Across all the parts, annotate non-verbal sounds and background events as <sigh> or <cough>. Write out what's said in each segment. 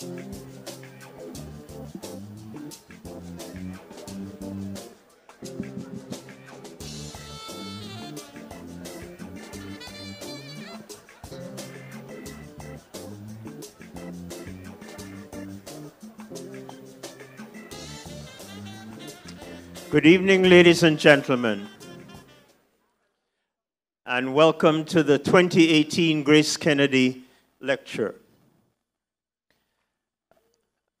Good evening, ladies and gentlemen, and welcome to the 2018 GraceKennedy Lecture.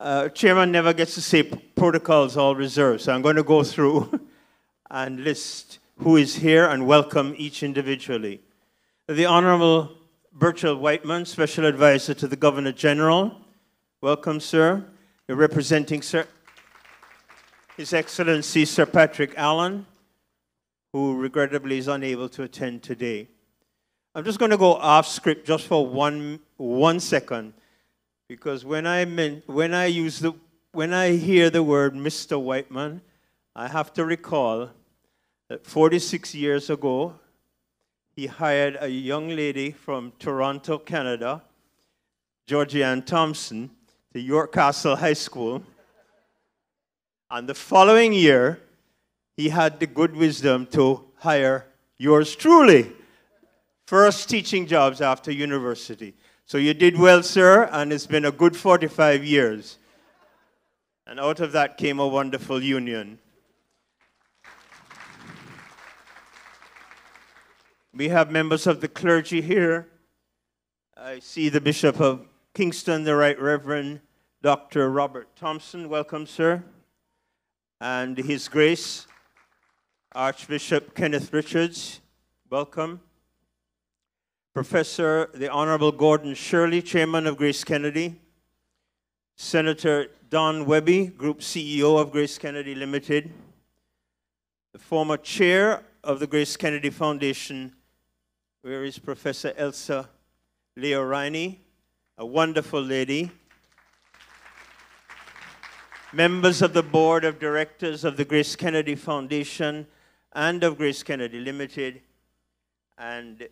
Uh, chairman never gets to say protocols all reserved, so I'm going to go through <laughs> and list who is here and welcome each individually. The Honorable Burchell Whiteman, Special Advisor to the Governor General. Welcome, sir. You're representing Sir his Excellency Sir Patrick Allen, who regrettably is unable to attend today. I'm just going to go off script just for one, one second, because when I, meant, when, I use the, when I hear the word Mr. Whiteman, I have to recall that 46 years ago, he hired a young lady from Toronto, Canada, Georgianne Thompson, to York Castle High School and the following year, he had the good wisdom to hire yours truly. First teaching jobs after university. So you did well, sir, and it's been a good 45 years. And out of that came a wonderful union. We have members of the clergy here. I see the Bishop of Kingston, the Right Reverend Dr. Robert Thompson. Welcome, sir and His Grace Archbishop Kenneth Richards. Welcome. Professor the Honorable Gordon Shirley, Chairman of GraceKennedy. Senator Don Wehby, Group CEO of GraceKennedy Limited. The former chair of the GraceKennedy Foundation, where is Professor Elsa Leo-Rhynie, a wonderful lady members of the board of directors of the GraceKennedy Foundation and of GraceKennedy Limited, and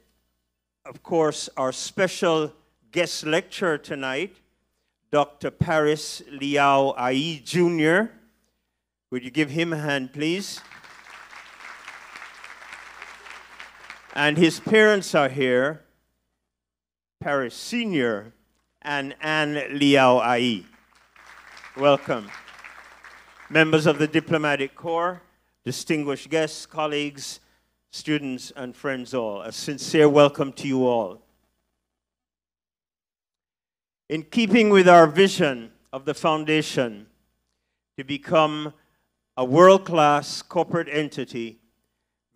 of course, our special guest lecturer tonight, Dr. Parris Liao Ai Jr. Would you give him a hand, please? And his parents are here, Parris Sr. and Anne Lyew-Ayee. Welcome members of the Diplomatic Corps, distinguished guests, colleagues, students, and friends all. A sincere welcome to you all. In keeping with our vision of the foundation to become a world class corporate entity,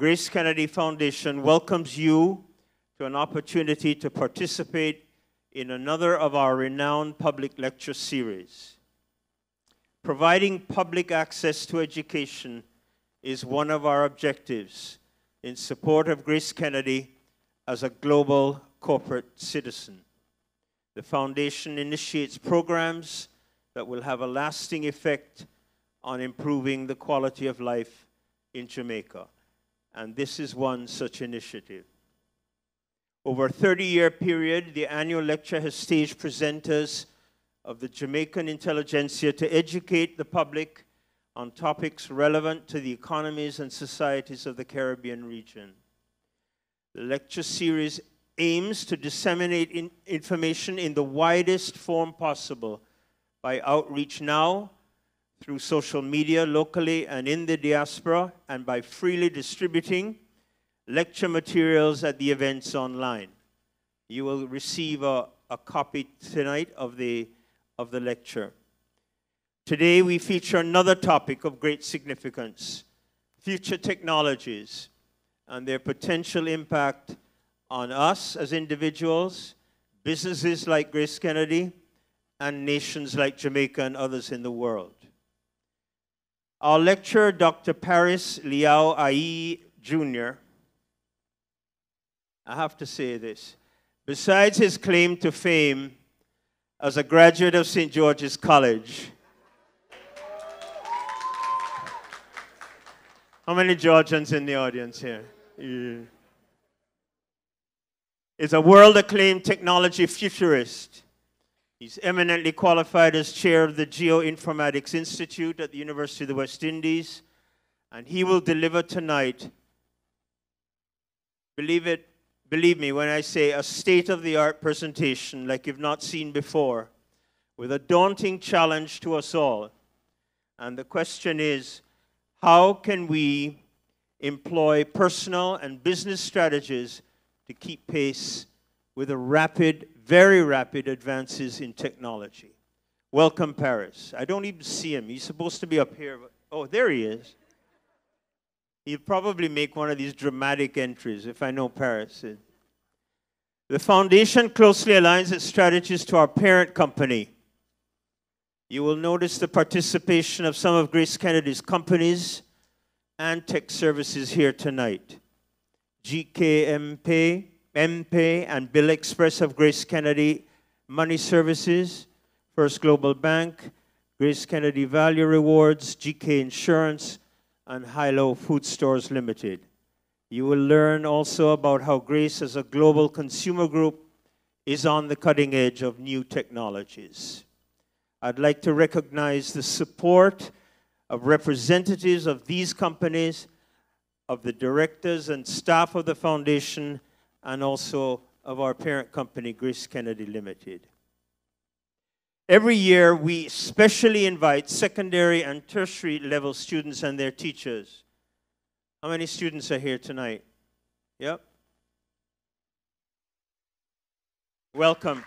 GraceKennedy Foundation welcomes you to an opportunity to participate in another of our renowned public lecture series. Providing public access to education is one of our objectives in support of GraceKennedy as a global corporate citizen. The foundation initiates programs that will have a lasting effect on improving the quality of life in Jamaica. And this is one such initiative. Over a 30 year period, the annual lecture has staged presenters of the Jamaican intelligentsia to educate the public on topics relevant to the economies and societies of the Caribbean region. The lecture series aims to disseminate in information in the widest form possible by outreach now, through social media locally and in the diaspora, and by freely distributing lecture materials at the events online. You will receive a, a copy tonight of the of the lecture. Today, we feature another topic of great significance future technologies and their potential impact on us as individuals, businesses like GraceKennedy, and nations like Jamaica and others in the world. Our lecturer, Dr. Parris Liao Ai Jr., I have to say this. Besides his claim to fame as a graduate of St. George's College. How many Georgians in the audience here? Yeah. Is a world acclaimed technology futurist. He's eminently qualified as chair of the Geoinformatics Institute at the University of the West Indies, and he will deliver tonight, believe it, believe me when I say a state of the art presentation like you've not seen before, with a daunting challenge to us all. And the question is how can we employ personal and business strategies to keep pace with the rapid very rapid advances in technology. Welcome, Parris. I don't even see him. He's supposed to be up here. But, oh, there he is. He'll probably make one of these dramatic entries if I know Parris. The foundation closely aligns its strategies to our parent company. You will notice the participation of some of GraceKennedy's companies and tech services here tonight. GKMP, MPay and Bill Express of GraceKennedy Money Services, First Global Bank, GraceKennedy Value Rewards, GK Insurance, and Hi-Lo Food Stores Limited. You will learn also about how Grace, as a global consumer group, is on the cutting edge of new technologies. I'd like to recognize the support of representatives of these companies, of the directors and staff of the foundation, and also of our parent company, GraceKennedy Limited. Every year, we specially invite secondary and tertiary level students and their teachers. How many students are here tonight? Yep. Welcome.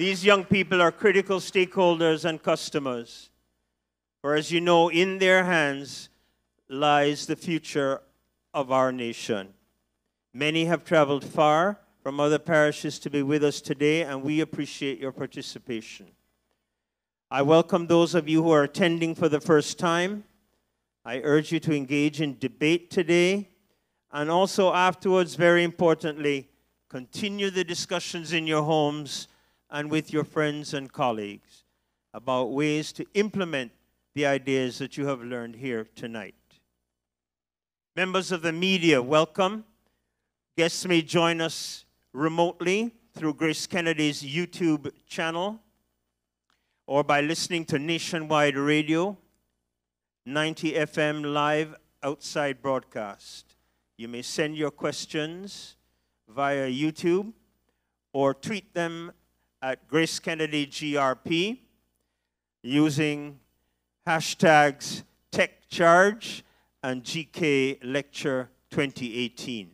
These young people are critical stakeholders and customers. For as you know, in their hands lies the future of our nation. Many have traveled far from other parishes to be with us today, and we appreciate your participation. I welcome those of you who are attending for the first time. I urge you to engage in debate today, and also afterwards, very importantly, continue the discussions in your homes and with your friends and colleagues about ways to implement the ideas that you have learned here tonight. Members of the media, welcome. Guests may join us remotely through GraceKennedy's YouTube channel or by listening to Nationwide Radio, 90 FM live outside broadcast. You may send your questions via YouTube or tweet them at GraceKennedy GRP using hashtags TechCharge and GK Lecture 2018.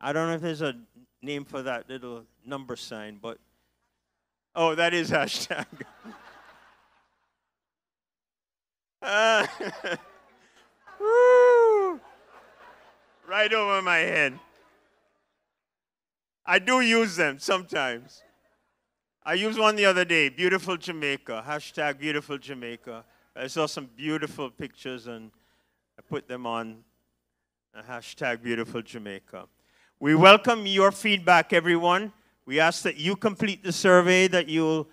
I don't know if there's a name for that little number sign, but oh, that is hashtag. <laughs> right over my head. I do use them sometimes. I used one the other day, beautiful Jamaica, hashtag beautiful Jamaica. I saw some beautiful pictures and I put them on uh, hashtag beautiful Jamaica. We welcome your feedback, everyone. We ask that you complete the survey that you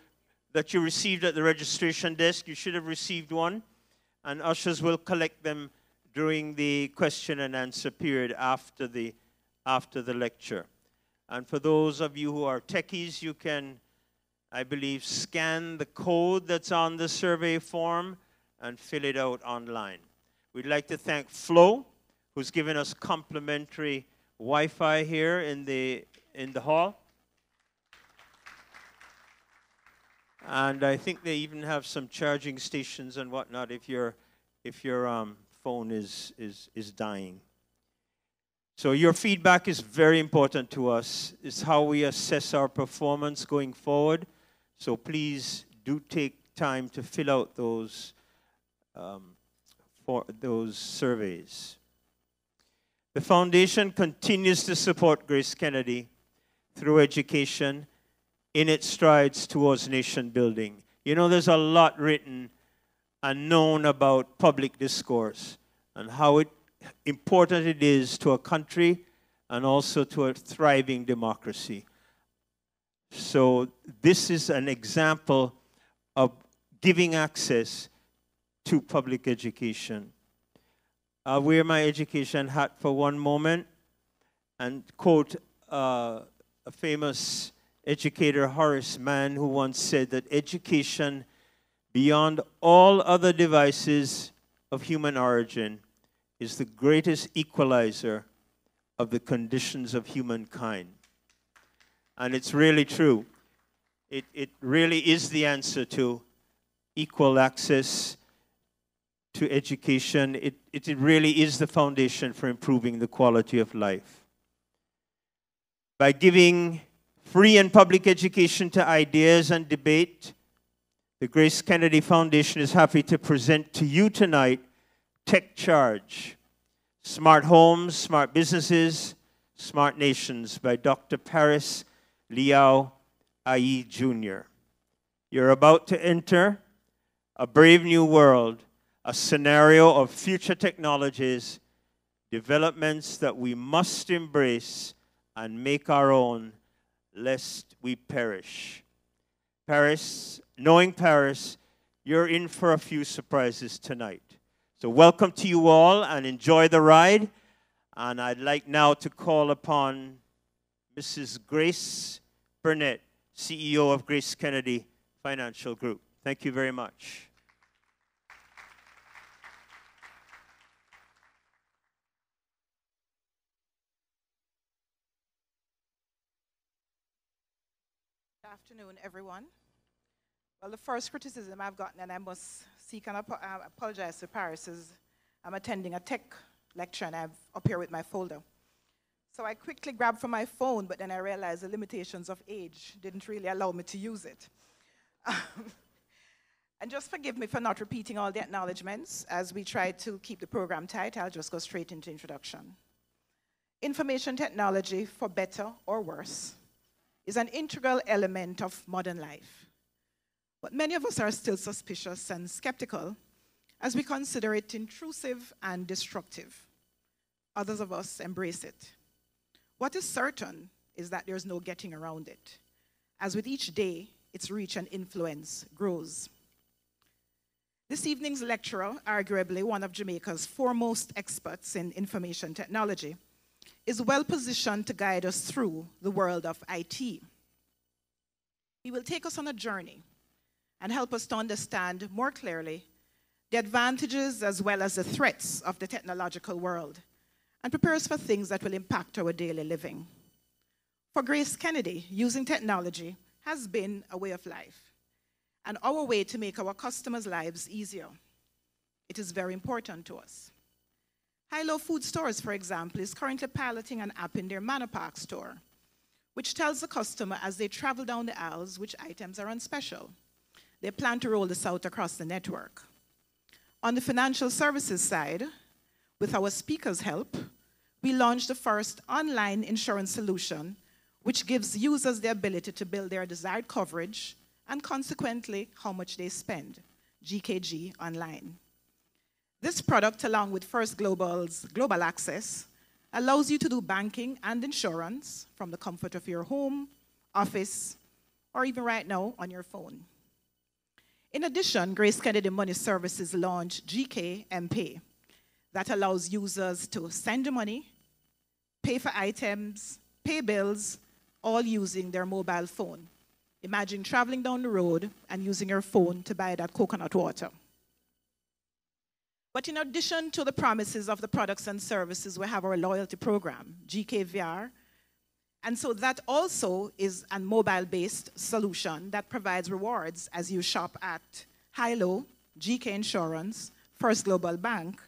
that you received at the registration desk. You should have received one, and ushers will collect them during the question and answer period after the after the lecture. And for those of you who are techies, you can, I believe, scan the code that's on the survey form and fill it out online. We'd like to thank Flow, who's given us complimentary Wi-Fi here in the in the hall. And I think they even have some charging stations and whatnot if your if your um, phone is is is dying. So your feedback is very important to us. It's how we assess our performance going forward. So please do take time to fill out those um, for those surveys. The foundation continues to support GraceKennedy through education in its strides towards nation building. You know, there's a lot written and known about public discourse and how it, important it is to a country and also to a thriving democracy. So, this is an example of giving access to public education. I'll wear my education hat for one moment and quote uh, a famous educator Horace Mann, who once said that education, beyond all other devices of human origin, is the greatest equalizer of the conditions of humankind. And it's really true. It, it really is the answer to equal access to education. It, it, it really is the foundation for improving the quality of life. By giving free and public education to ideas and debate, the GraceKennedy Foundation is happy to present to you tonight Tech Charge Smart Homes, Smart Businesses, Smart Nations by Dr. Parris Liao Ai Jr. You're about to enter a brave new world, a scenario of future technologies, developments that we must embrace and make our own, lest we perish. Parris, knowing Parris, you're in for a few surprises tonight. So, welcome to you all and enjoy the ride. And I'd like now to call upon Mrs. Grace Burnett, CEO of GraceKennedy Financial Group. Thank you very much. Good afternoon, everyone. Well, the first criticism I've gotten, and I must seek and uh, apologize to Parris, is I'm attending a tech lecture and I'm up here with my folder. So I quickly grabbed for my phone, but then I realized the limitations of age didn't really allow me to use it. Um, <laughs> and just forgive me for not repeating all the acknowledgements. As we try to keep the program tight, I'll just go straight into introduction. Information technology, for better or worse, is an integral element of modern life. But many of us are still suspicious and skeptical as we consider it intrusive and destructive. Others of us embrace it. What is certain is that there's no getting around it. As with each day, its reach and influence grows. This evening's lecturer, arguably one of Jamaica's foremost experts in information technology, is well positioned to guide us through the world of IT. He will take us on a journey and help us to understand more clearly the advantages as well as the threats of the technological world and prepare us for things that will impact our daily living. For GraceKennedy, using technology has been a way of life and our way to make our customers' lives easier. It is very important to us. Hi-Lo Food Stores, for example, is currently piloting an app in their Manor Park store, which tells the customer as they travel down the aisles which items are on special. They plan to roll this out across the network. On the financial services side, with our speaker's help, we launched the first online insurance solution, which gives users the ability to build their desired coverage and consequently how much they spend, GKG Online. This product, along with First Global's Global Access, allows you to do banking and insurance from the comfort of your home, office, or even right now on your phone. In addition, GraceKennedy Money Services launched GK Pay that allows users to send money, pay for items, pay bills, all using their mobile phone. Imagine traveling down the road and using your phone to buy that coconut water. But in addition to the promises of the products and services, we have our loyalty program, GKVR, and so that also is a mobile-based solution that provides rewards as you shop at Hi-Lo, GK Insurance, First Global Bank,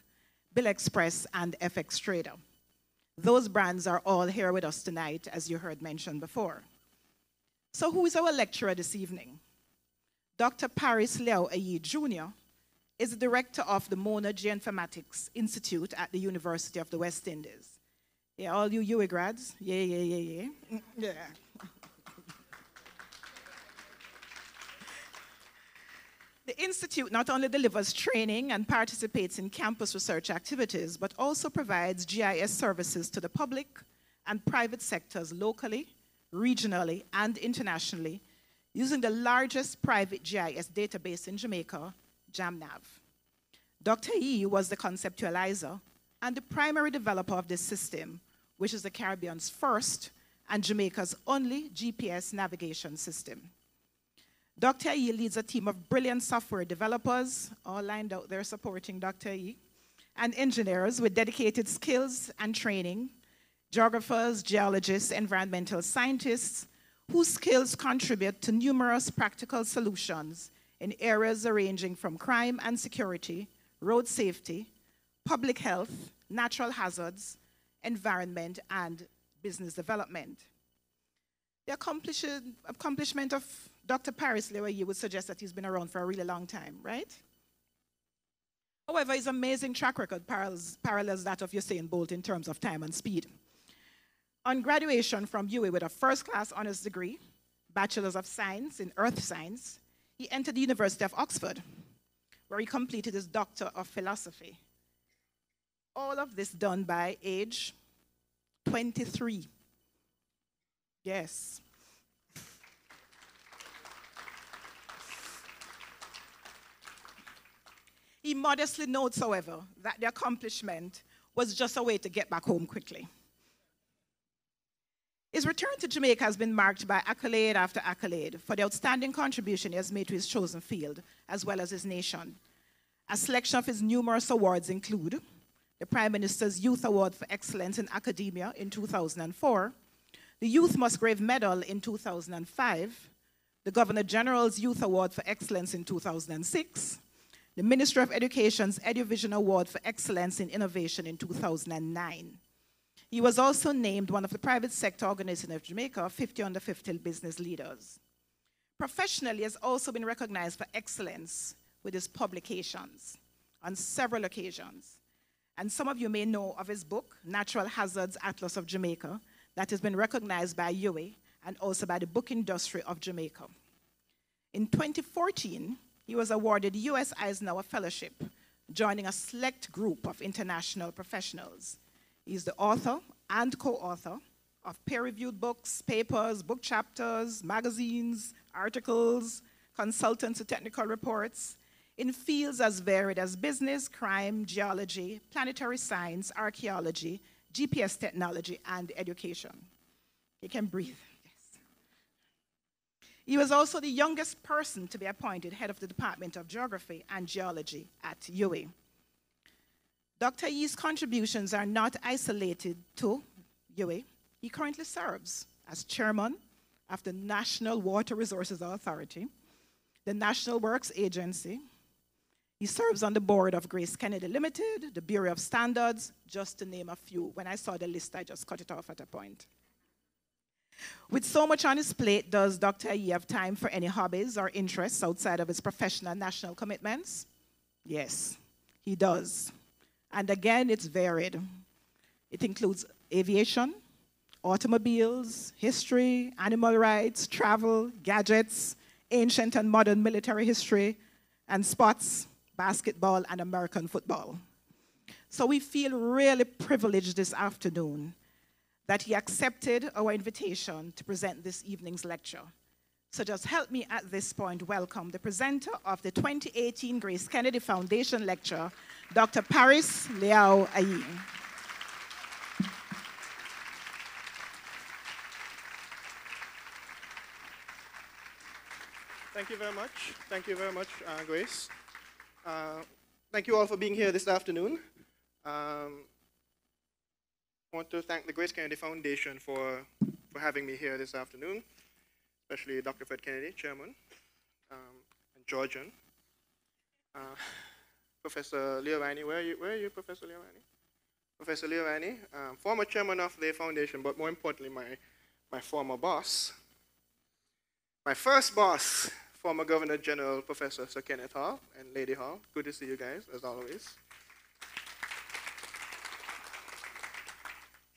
Bill Express, and FX Trader. Those brands are all here with us tonight, as you heard mentioned before. So who is our lecturer this evening? Dr. Parris Leo Ayi Jr. is the director of the Mona Geoinformatics Institute at the University of the West Indies. Yeah, all you UWI grads. Yeah, yeah, yeah, yeah. Mm, yeah. The Institute not only delivers training and participates in campus research activities, but also provides GIS services to the public and private sectors locally, regionally, and internationally using the largest private GIS database in Jamaica, JAMNAV. Dr. E was the conceptualizer and the primary developer of this system, which is the Caribbean's first and Jamaica's only GPS navigation system. Dr. E leads a team of brilliant software developers, all lined out there supporting Dr. E, and engineers with dedicated skills and training, geographers, geologists, environmental scientists, whose skills contribute to numerous practical solutions in areas ranging from crime and security, road safety, public health, natural hazards, environment, and business development. The accomplishment of Dr. Parris you would suggest that he's been around for a really long time, right? However, his amazing track record parallels, parallels that of Usain Bolt in terms of time and speed. On graduation from UWI with a first class honors degree, Bachelor's of Science in Earth Science, he entered the University of Oxford, where he completed his Doctor of Philosophy. All of this done by age 23. Yes. He modestly notes, however, that the accomplishment was just a way to get back home quickly. His return to Jamaica has been marked by accolade after accolade for the outstanding contribution he has made to his chosen field, as well as his nation. A selection of his numerous awards include the Prime Minister's Youth Award for Excellence in Academia in 2004, the Youth Musgrave Medal in 2005, the Governor General's Youth Award for Excellence in 2006, the Ministry of Education's EduVision Award for Excellence in Innovation in 2009. He was also named one of the private sector organizations of Jamaica 50 under 50 business leaders. Professionally, has also been recognized for excellence with his publications on several occasions. And some of you may know of his book, Natural Hazards Atlas of Jamaica, that has been recognized by UWI and also by the book industry of Jamaica. In 2014, he was awarded the U.S. Eisenhower Fellowship, joining a select group of international professionals. He's the author and co-author of peer-reviewed books, papers, book chapters, magazines, articles, consultants to technical reports in fields as varied as business, crime, geology, planetary science, archaeology, GPS technology, and education. He can breathe. He was also the youngest person to be appointed head of the Department of Geography and Geology at UWI. Dr. Yee's contributions are not isolated to UWI. He currently serves as chairman of the National Water Resources Authority, the National Works Agency. He serves on the board of Grace Kennedy Limited, the Bureau of Standards, just to name a few. When I saw the list, I just cut it off at a point. With so much on his plate, does Dr. Yee have time for any hobbies or interests outside of his professional national commitments? Yes, he does. And again, it's varied. It includes aviation, automobiles, history, animal rights, travel, gadgets, ancient and modern military history, and sports, basketball, and American football. So we feel really privileged this afternoon that he accepted our invitation to present this evening's lecture. So just help me at this point welcome the presenter of the 2018 GraceKennedy Foundation Lecture, Dr. Parris Liao Ayi. Thank you very much. Thank you very much, uh, Grace. Uh, thank you all for being here this afternoon. Um, I want to thank the GraceKennedy Foundation for, for having me here this afternoon, especially Dr. Fred Kennedy, Chairman, um, and Georgian. Uh, Professor Leo-Rhynie, where are you, where are you Professor Leo-Rhynie? Professor Leo-Rhynie, um, former chairman of the foundation, but more importantly, my, my former boss. My first boss, former Governor General Professor Sir Kenneth Hall and Lady Hall. Good to see you guys, as always.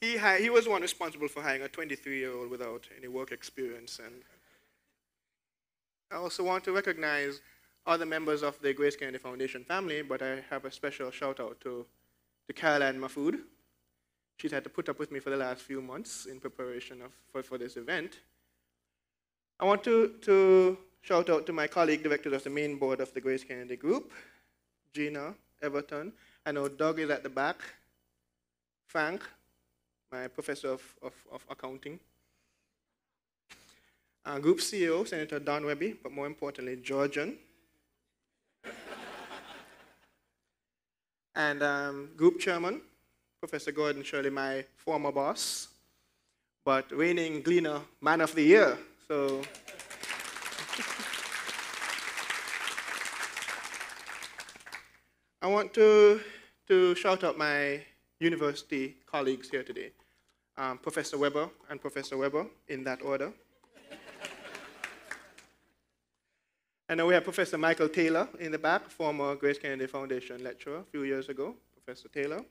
He, he was one responsible for hiring a 23-year-old without any work experience. And I also want to recognize other members of the GraceKennedy Foundation family, but I have a special shout out to, to Caroline Mahfood. She's had to put up with me for the last few months in preparation of, for, for this event. I want to, to shout out to my colleague directors of the main board of the GraceKennedy Group, Gina Everton. I know Doug is at the back. Frank, my professor of, of, of accounting. uh, Group CEO, Senator Don Wehby, but more importantly, Georgian. <laughs> and um, Group Chairman, Professor Gordon Shirley, my former boss, but reigning Gleaner Man of the Year. So. <laughs> I want to, to shout out my university colleagues here today um, Professor Weber and Professor Weber, in that order. and then we have Professor Michael Taylor in the back, former GraceKennedy Foundation lecturer a few years ago, Professor Taylor.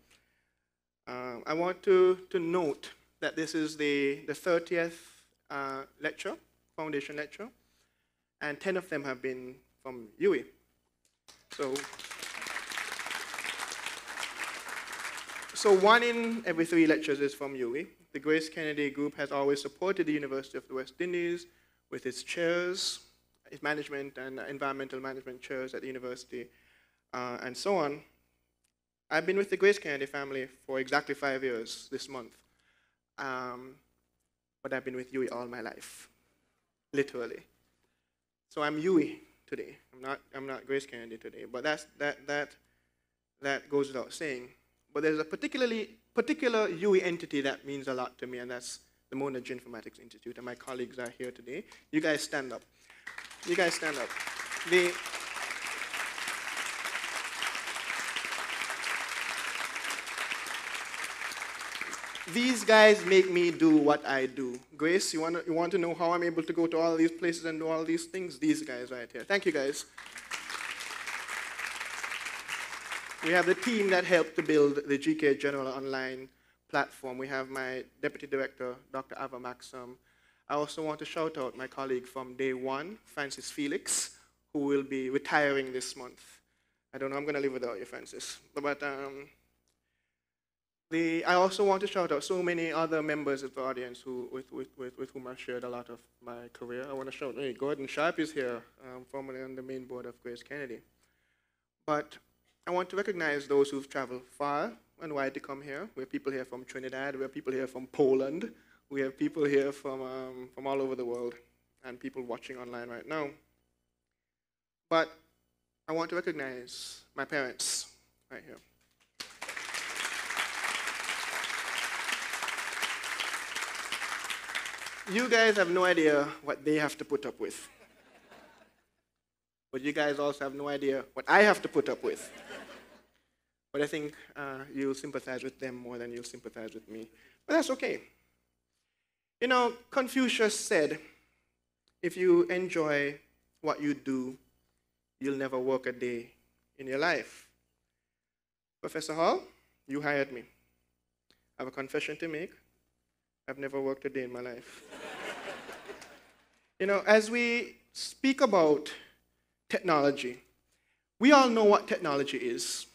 Um, I want to, to note that this is the, the 30th uh, lecture, foundation lecture, and 10 of them have been from UWI. So So one in every three lectures is from UWI. The GraceKennedy Group has always supported the University of the West Indies with its chairs, its management and environmental management chairs at the university, uh, and so on. I've been with the GraceKennedy family for exactly five years this month. Um, but I've been with UWI all my life, literally. So I'm UWI today. I'm not, I'm not GraceKennedy today. But that's, that, that, that goes without saying. But there's a particularly particular UE entity that means a lot to me, and that's the Mona Geoinformatics Institute. And my colleagues are here today. You guys stand up. You guys stand up. The, these guys make me do what I do. Grace, you want, to, you want to know how I'm able to go to all these places and do all these things? These guys right here. Thank you, guys. We have the team that helped to build the GK General Online platform. We have my Deputy Director, Dr. Ava Maxim. I also want to shout out my colleague from day one, Francis Felix, who will be retiring this month. I don't know, I'm going to live without you, Francis. But um, the, I also want to shout out so many other members of the audience who, with, with, with, with whom I've shared a lot of my career. I want to shout, hey, Gordon Sharp is here, um, formerly on the main board of GraceKennedy. But I want to recognize those who've traveled far and wide to come here. We have people here from Trinidad, we have people here from Poland, we have people here from, um, from all over the world, and people watching online right now. But I want to recognize my parents right here. You guys have no idea what they have to put up with. But you guys also have no idea what I have to put up with. But I think uh, you'll sympathize with them more than you'll sympathize with me. But that's okay. You know, Confucius said, if you enjoy what you do, you'll never work a day in your life. Professor Hall, you hired me. I have a confession to make. I've never worked a day in my life. <laughs> you know, as we speak about technology, we all know what technology is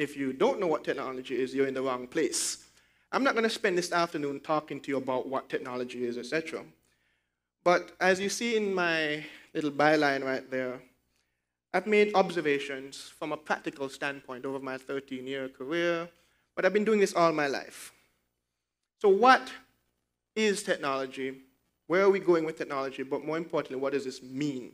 if you don't know what technology is, you're in the wrong place. I'm not going to spend this afternoon talking to you about what technology is, etc. But as you see in my little byline right there, I've made observations from a practical standpoint over my 13 year career, but I've been doing this all my life. So, what is technology? Where are we going with technology? But more importantly, what does this mean?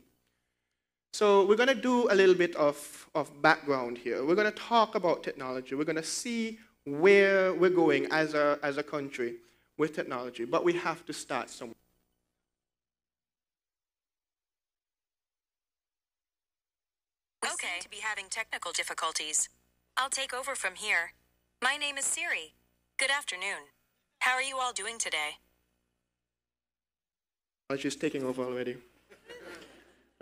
So we're going to do a little bit of, of background here. We're going to talk about technology. We're going to see where we're going as a, as a country with technology, but we have to start somewhere. Okay. To be having technical difficulties. I'll take over from here. My name is Siri. Good afternoon. How are you all doing today? She's taking over already.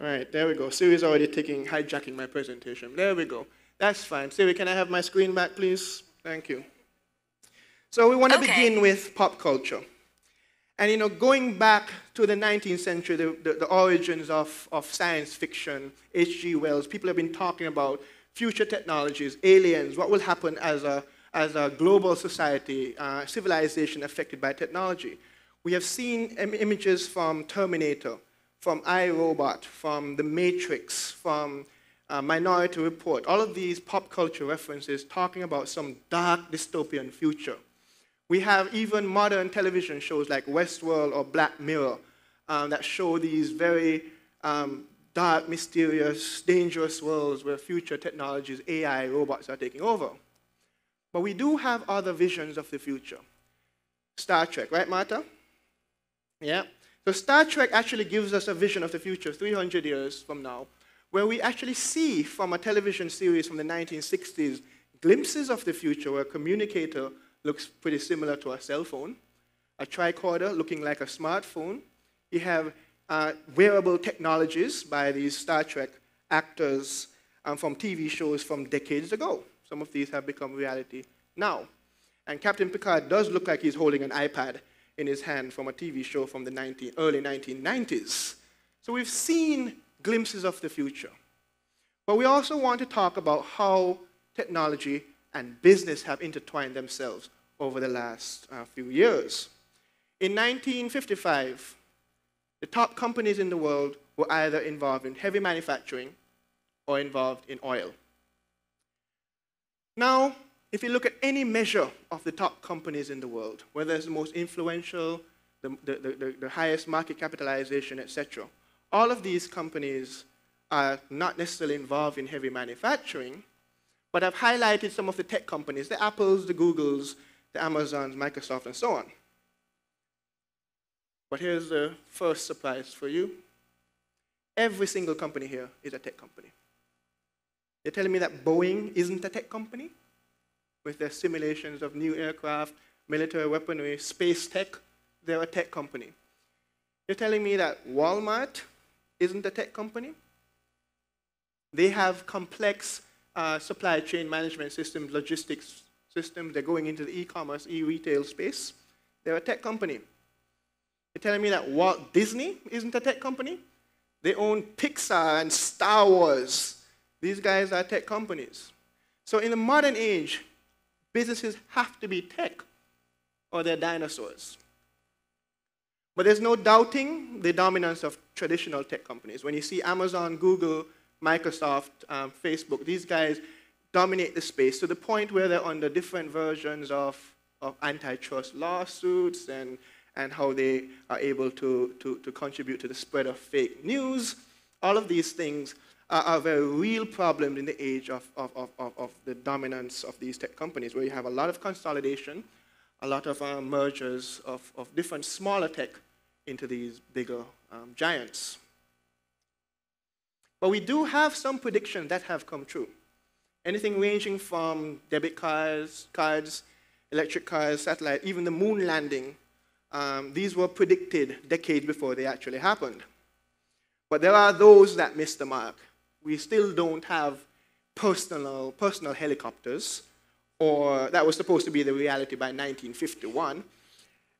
All right, there we go. Siri's already taking, hijacking my presentation. There we go. That's fine. Siri, can I have my screen back, please? Thank you. So we want to okay. begin with pop culture. And, you know, going back to the 19th century, the, the, the origins of, of science fiction, H.G. Wells, people have been talking about future technologies, aliens, what will happen as a, as a global society, uh, civilization affected by technology. We have seen Im images from Terminator, from iRobot, from The Matrix, from uh, Minority Report, all of these pop culture references talking about some dark dystopian future. We have even modern television shows like Westworld or Black Mirror um, that show these very um, dark, mysterious, dangerous worlds where future technologies, AI, robots are taking over. But we do have other visions of the future. Star Trek, right, Martha? Yeah. So Star Trek actually gives us a vision of the future 300 years from now, where we actually see from a television series from the 1960s glimpses of the future where a communicator looks pretty similar to a cell phone, a tricorder looking like a smartphone. You have uh, wearable technologies by these Star Trek actors um, from TV shows from decades ago. Some of these have become reality now. And Captain Picard does look like he's holding an iPad in his hand from a TV show from the 19, early 1990s. So we've seen glimpses of the future. But we also want to talk about how technology and business have intertwined themselves over the last uh, few years. In 1955, the top companies in the world were either involved in heavy manufacturing or involved in oil. Now, if you look at any measure of the top companies in the world, whether it's the most influential, the, the, the, the highest market capitalization, etc., all of these companies are not necessarily involved in heavy manufacturing, but I've highlighted some of the tech companies, the Apples, the Googles, the Amazons, Microsoft, and so on. But here's the first surprise for you. Every single company here is a tech company. You're telling me that Boeing isn't a tech company? With their simulations of new aircraft, military weaponry, space tech, they're a tech company. You're telling me that Walmart isn't a tech company? They have complex uh, supply chain management systems, logistics systems. They're going into the e-commerce, e-retail space. They're a tech company. You're telling me that Walt Disney isn't a tech company? They own Pixar and Star Wars. These guys are tech companies. So in the modern age, businesses have to be tech or they're dinosaurs. But there's no doubting the dominance of traditional tech companies. When you see Amazon, Google, Microsoft, um, Facebook, these guys dominate the space to the point where they're under different versions of, of antitrust lawsuits and and how they are able to, to, to contribute to the spread of fake news. All of these things are, are very real problems in the age of, of, of, of, the dominance of these tech companies, where you have a lot of consolidation, a lot of uh, mergers of, of different smaller tech into these bigger um, giants. But we do have some predictions that have come true. Anything ranging from debit cards, cards, electric cars, satellite, even the moon landing um, these were predicted decades before they actually happened. But there are those that miss the mark. We still don't have personal, personal helicopters, or that was supposed to be the reality by 1951.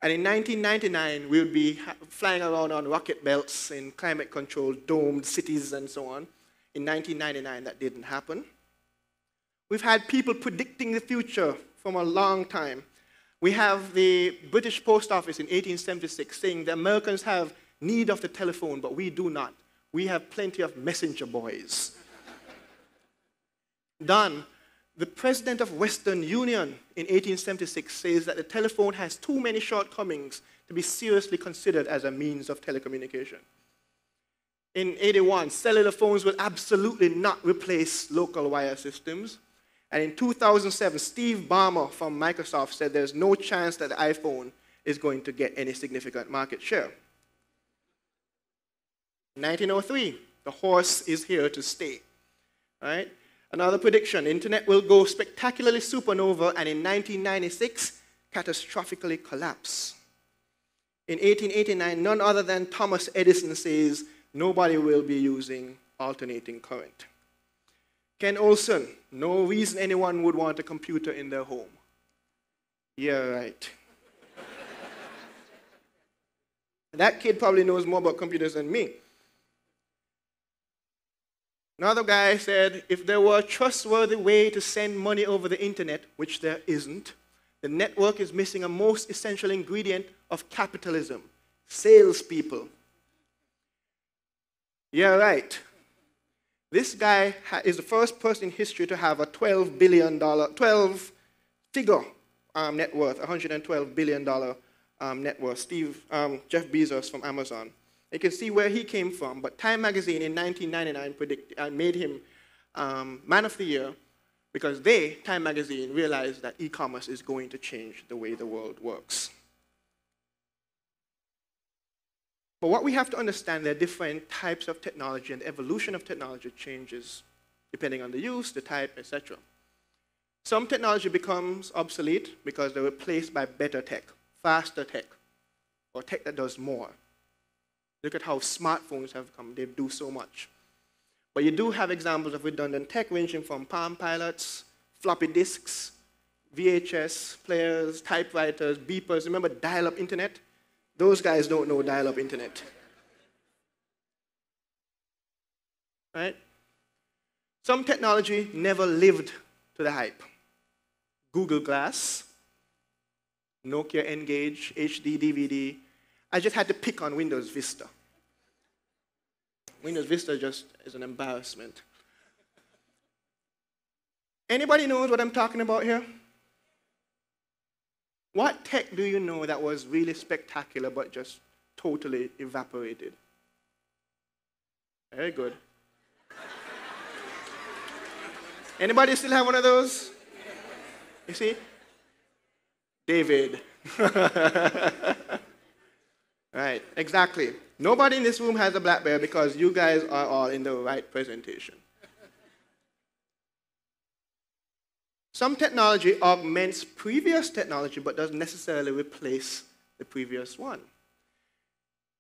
And in 1999, we would be flying around on rocket belts in climate controlled domed cities and so on. In 1999, that didn't happen. We've had people predicting the future from a long time. We have the British Post Office in 1876 saying the Americans have need of the telephone, but we do not. We have plenty of messenger boys. Done. The president of Western Union in 1876 says that the telephone has too many shortcomings to be seriously considered as a means of telecommunication. In 81, cellular phones will absolutely not replace local wire systems. And in 2007, Steve Ballmer from Microsoft said there's no chance that the iPhone is going to get any significant market share. 1903, the horse is here to stay. Right? Another prediction, internet will go spectacularly supernova and in 1996, catastrophically collapse. In 1889, none other than Thomas Edison says nobody will be using alternating current. Ken Olsen, no reason anyone would want a computer in their home. Yeah, right. <laughs> that kid probably knows more about computers than me. Another guy said if there were a trustworthy way to send money over the internet, which there isn't, the network is missing a most essential ingredient of capitalism salespeople. Yeah, right. This guy is the first person in history to have a $12 billion, 12 figure um, net worth, $112 billion um, net worth. Steve, um, Jeff Bezos from Amazon. You can see where he came from. But Time magazine in 1999 predict, uh, made him um, Man of the Year because they, Time magazine, realized that e commerce is going to change the way the world works. But what we have to understand, there are different types of technology, and the evolution of technology changes depending on the use, the type, etc. Some technology becomes obsolete because they're replaced by better tech, faster tech, or tech that does more. Look at how smartphones have come, they do so much. But you do have examples of redundant tech ranging from Palm Pilots, floppy disks, VHS players, typewriters, beepers. Remember dial up internet? Those guys don't know dial up internet. Right? Some technology never lived to the hype. Google Glass, Nokia N-Gage, HD DVD. I just had to pick on Windows Vista. Windows Vista just is an embarrassment. Anybody knows what I'm talking about here? What tech do you know that was really spectacular but just totally evaporated? Very good. Anybody still have one of those? You see? David. <laughs> right, exactly. Nobody in this room has a Blackberry because you guys are all in the right presentation. Some technology augments previous technology but doesn't necessarily replace the previous one.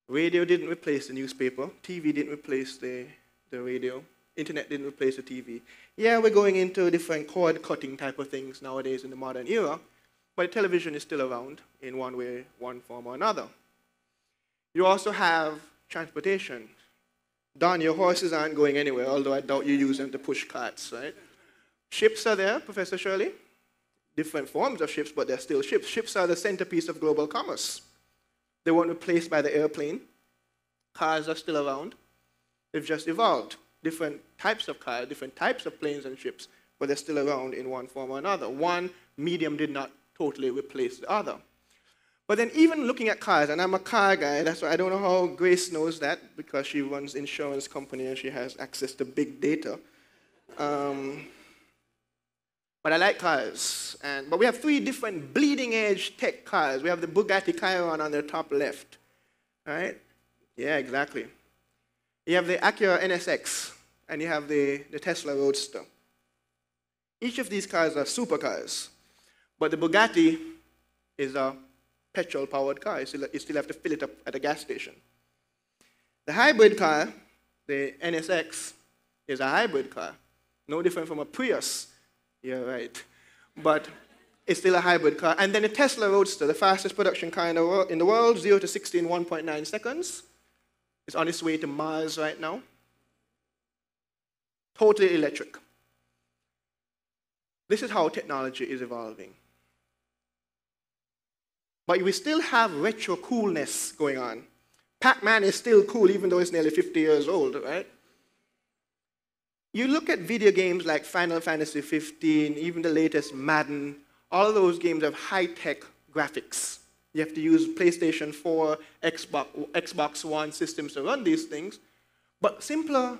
Radio didn't replace the newspaper, TV didn't replace the, the radio, internet didn't replace the TV. Yeah, we're going into different cord cutting type of things nowadays in the modern era, but television is still around in one way, one form or another. You also have transportation. Don, your horses aren't going anywhere, although I doubt you use them to push carts, right? Ships are there, Professor Shirley. Different forms of ships, but they're still ships. Ships are the centerpiece of global commerce. They weren't replaced by the airplane. Cars are still around. They've just evolved. Different types of cars, different types of planes and ships, but they're still around in one form or another. One medium did not totally replace the other. But then even looking at cars, and I'm a car guy, that's why I don't know how Grace knows that because she runs insurance company and she has access to big data. Um, but I like cars. And, but we have three different bleeding edge tech cars. We have the Bugatti Chiron on the top left. Right? Yeah, exactly. You have the Acura NSX, and you have the, the Tesla Roadster. Each of these cars are supercars. But the Bugatti is a petrol powered car. You still, you still have to fill it up at a gas station. The hybrid car, the NSX, is a hybrid car. No different from a Prius. Yeah, right. But it's still a hybrid car. And then the Tesla Roadster, the fastest production car in the, world, in the world 0 to 60 in 1.9 seconds. It's on its way to Mars right now. Totally electric. This is how technology is evolving. But we still have retro coolness going on. Pac Man is still cool even though it's nearly 50 years old, right? You look at video games like Final Fantasy 15, even the latest Madden, all those games have high tech graphics. You have to use PlayStation 4, Xbox, Xbox One systems to run these things. But simpler,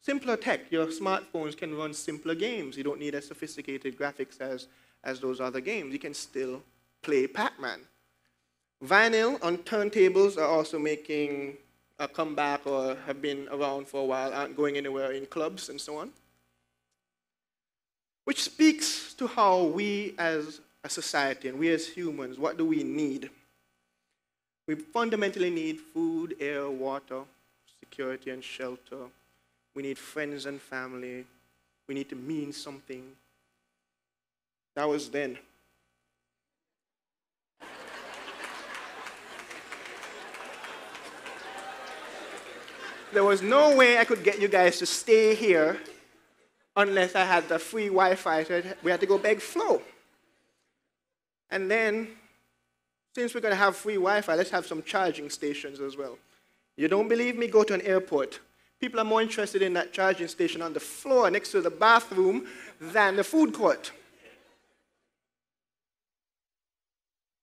simpler tech, your smartphones can run simpler games. You don't need as sophisticated graphics as, as those other games. You can still play Pac Man. Vinyl on turntables are also making a comeback or have been around for a while, aren't going anywhere in clubs and so on. Which speaks to how we as a society and we as humans, what do we need? We fundamentally need food, air, water, security and shelter. We need friends and family. We need to mean something. That was then. There was no way I could get you guys to stay here unless I had the free Wi-Fi. So we had to go beg Flow. And then, since we're going to have free Wi-Fi, let's have some charging stations as well. You don't believe me? Go to an airport. People are more interested in that charging station on the floor next to the bathroom than the food court.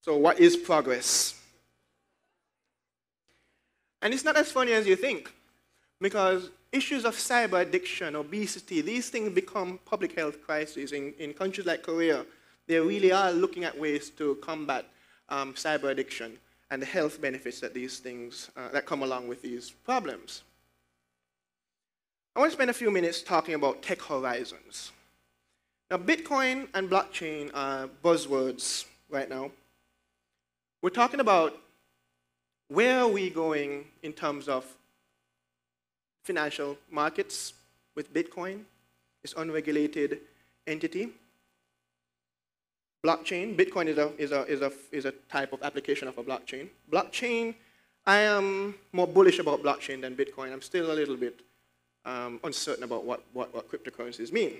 So, what is progress? And it's not as funny as you think, because issues of cyber addiction, obesity, these things become public health crises. In, in countries like Korea, they really are looking at ways to combat um, cyber addiction and the health benefits that these things uh, that come along with these problems. I want to spend a few minutes talking about tech horizons. Now, Bitcoin and blockchain are buzzwords right now. We're talking about where are we going in terms of financial markets with Bitcoin, this unregulated entity. Blockchain, Bitcoin is a, is, a, is, a, is a type of application of a blockchain. Blockchain, I am more bullish about blockchain than Bitcoin. I'm still a little bit um, uncertain about what, what, what cryptocurrencies mean.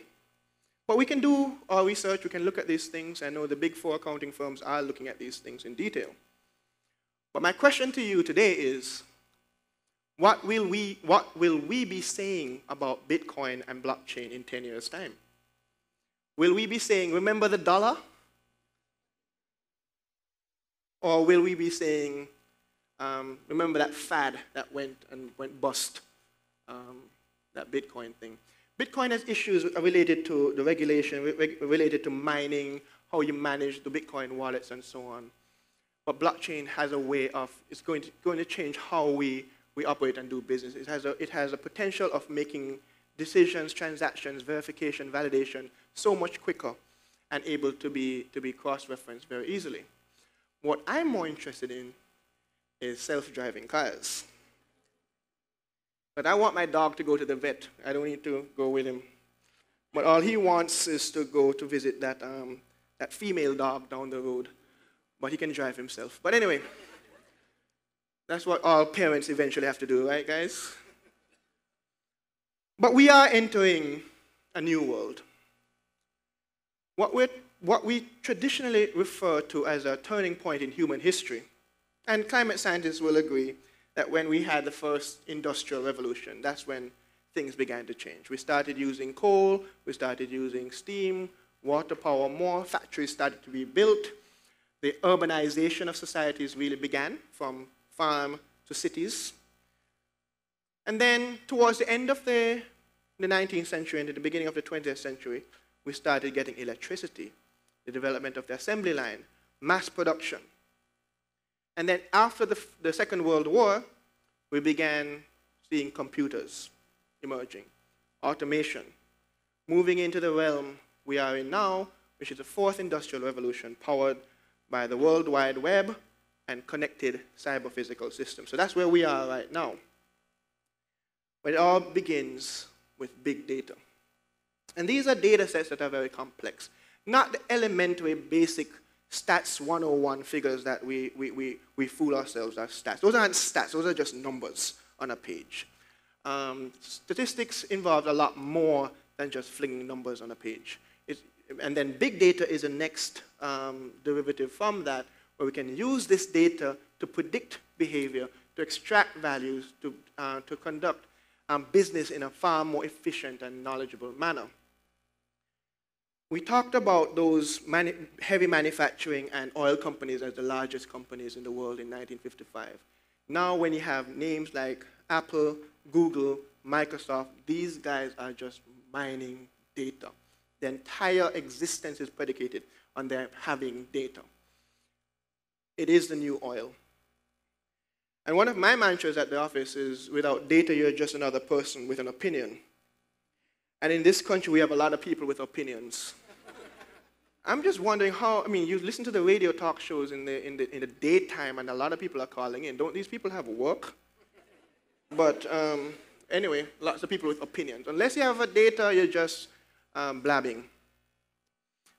But we can do our research, we can look at these things. I know the big four accounting firms are looking at these things in detail. But my question to you today is, what will we, what will we be saying about Bitcoin and blockchain in 10 years' time? Will we be saying, remember the dollar? Or will we be saying, um, remember that fad that went and went bust, um, that Bitcoin thing? Bitcoin has issues related to the regulation, related to mining, how you manage the Bitcoin wallets and so on. But blockchain has a way of, it's going to, going to change how we, we operate and do business. It has, a, it has a potential of making decisions, transactions, verification, validation so much quicker and able to be, to be cross-referenced very easily. What I'm more interested in is self-driving cars. But I want my dog to go to the vet. I don't need to go with him. But all he wants is to go to visit that, um, that female dog down the road. But he can drive himself. But anyway, that's what all parents eventually have to do, right, guys? But we are entering a new world. What, we what we traditionally refer to as a turning point in human history, and climate scientists will agree that when we had the first industrial revolution, that's when things began to change. We started using coal, we started using steam, water power more, factories started to be built. The urbanization of societies really began from farm to cities. And then towards the end of the, the 19th century and the beginning of the 20th century, we started getting electricity, the development of the assembly line, mass production. And then after the, the Second World War, we began seeing computers emerging, automation, moving into the realm we are in now, which is the fourth industrial revolution powered by the World Wide Web and connected cyber-physical systems. So that's where we are right now. But it all begins with big data. And these are data sets that are very complex. Not the elementary basic stats 101 figures that we, we, we, we fool ourselves as stats. Those aren't stats, those are just numbers on a page. Um, statistics involve a lot more than just flinging numbers on a page. and then big data is the next um, derivative from that, where we can use this data to predict behavior, to extract values, to, uh, to conduct um, business in a far more efficient and knowledgeable manner. We talked about those heavy manufacturing and oil companies as the largest companies in the world in 1955. Now, when you have names like Apple, Google, Microsoft, these guys are just mining data. Their entire existence is predicated on their having data. It is the new oil. And one of my mantras at the office is without data, you're just another person with an opinion. And in this country, we have a lot of people with opinions. I'm just wondering how, I mean, you listen to the radio talk shows in the, in the, in the daytime, and a lot of people are calling in. Don't these people have work? But um, anyway, lots of people with opinions. Unless you have a data, you're just um, blabbing.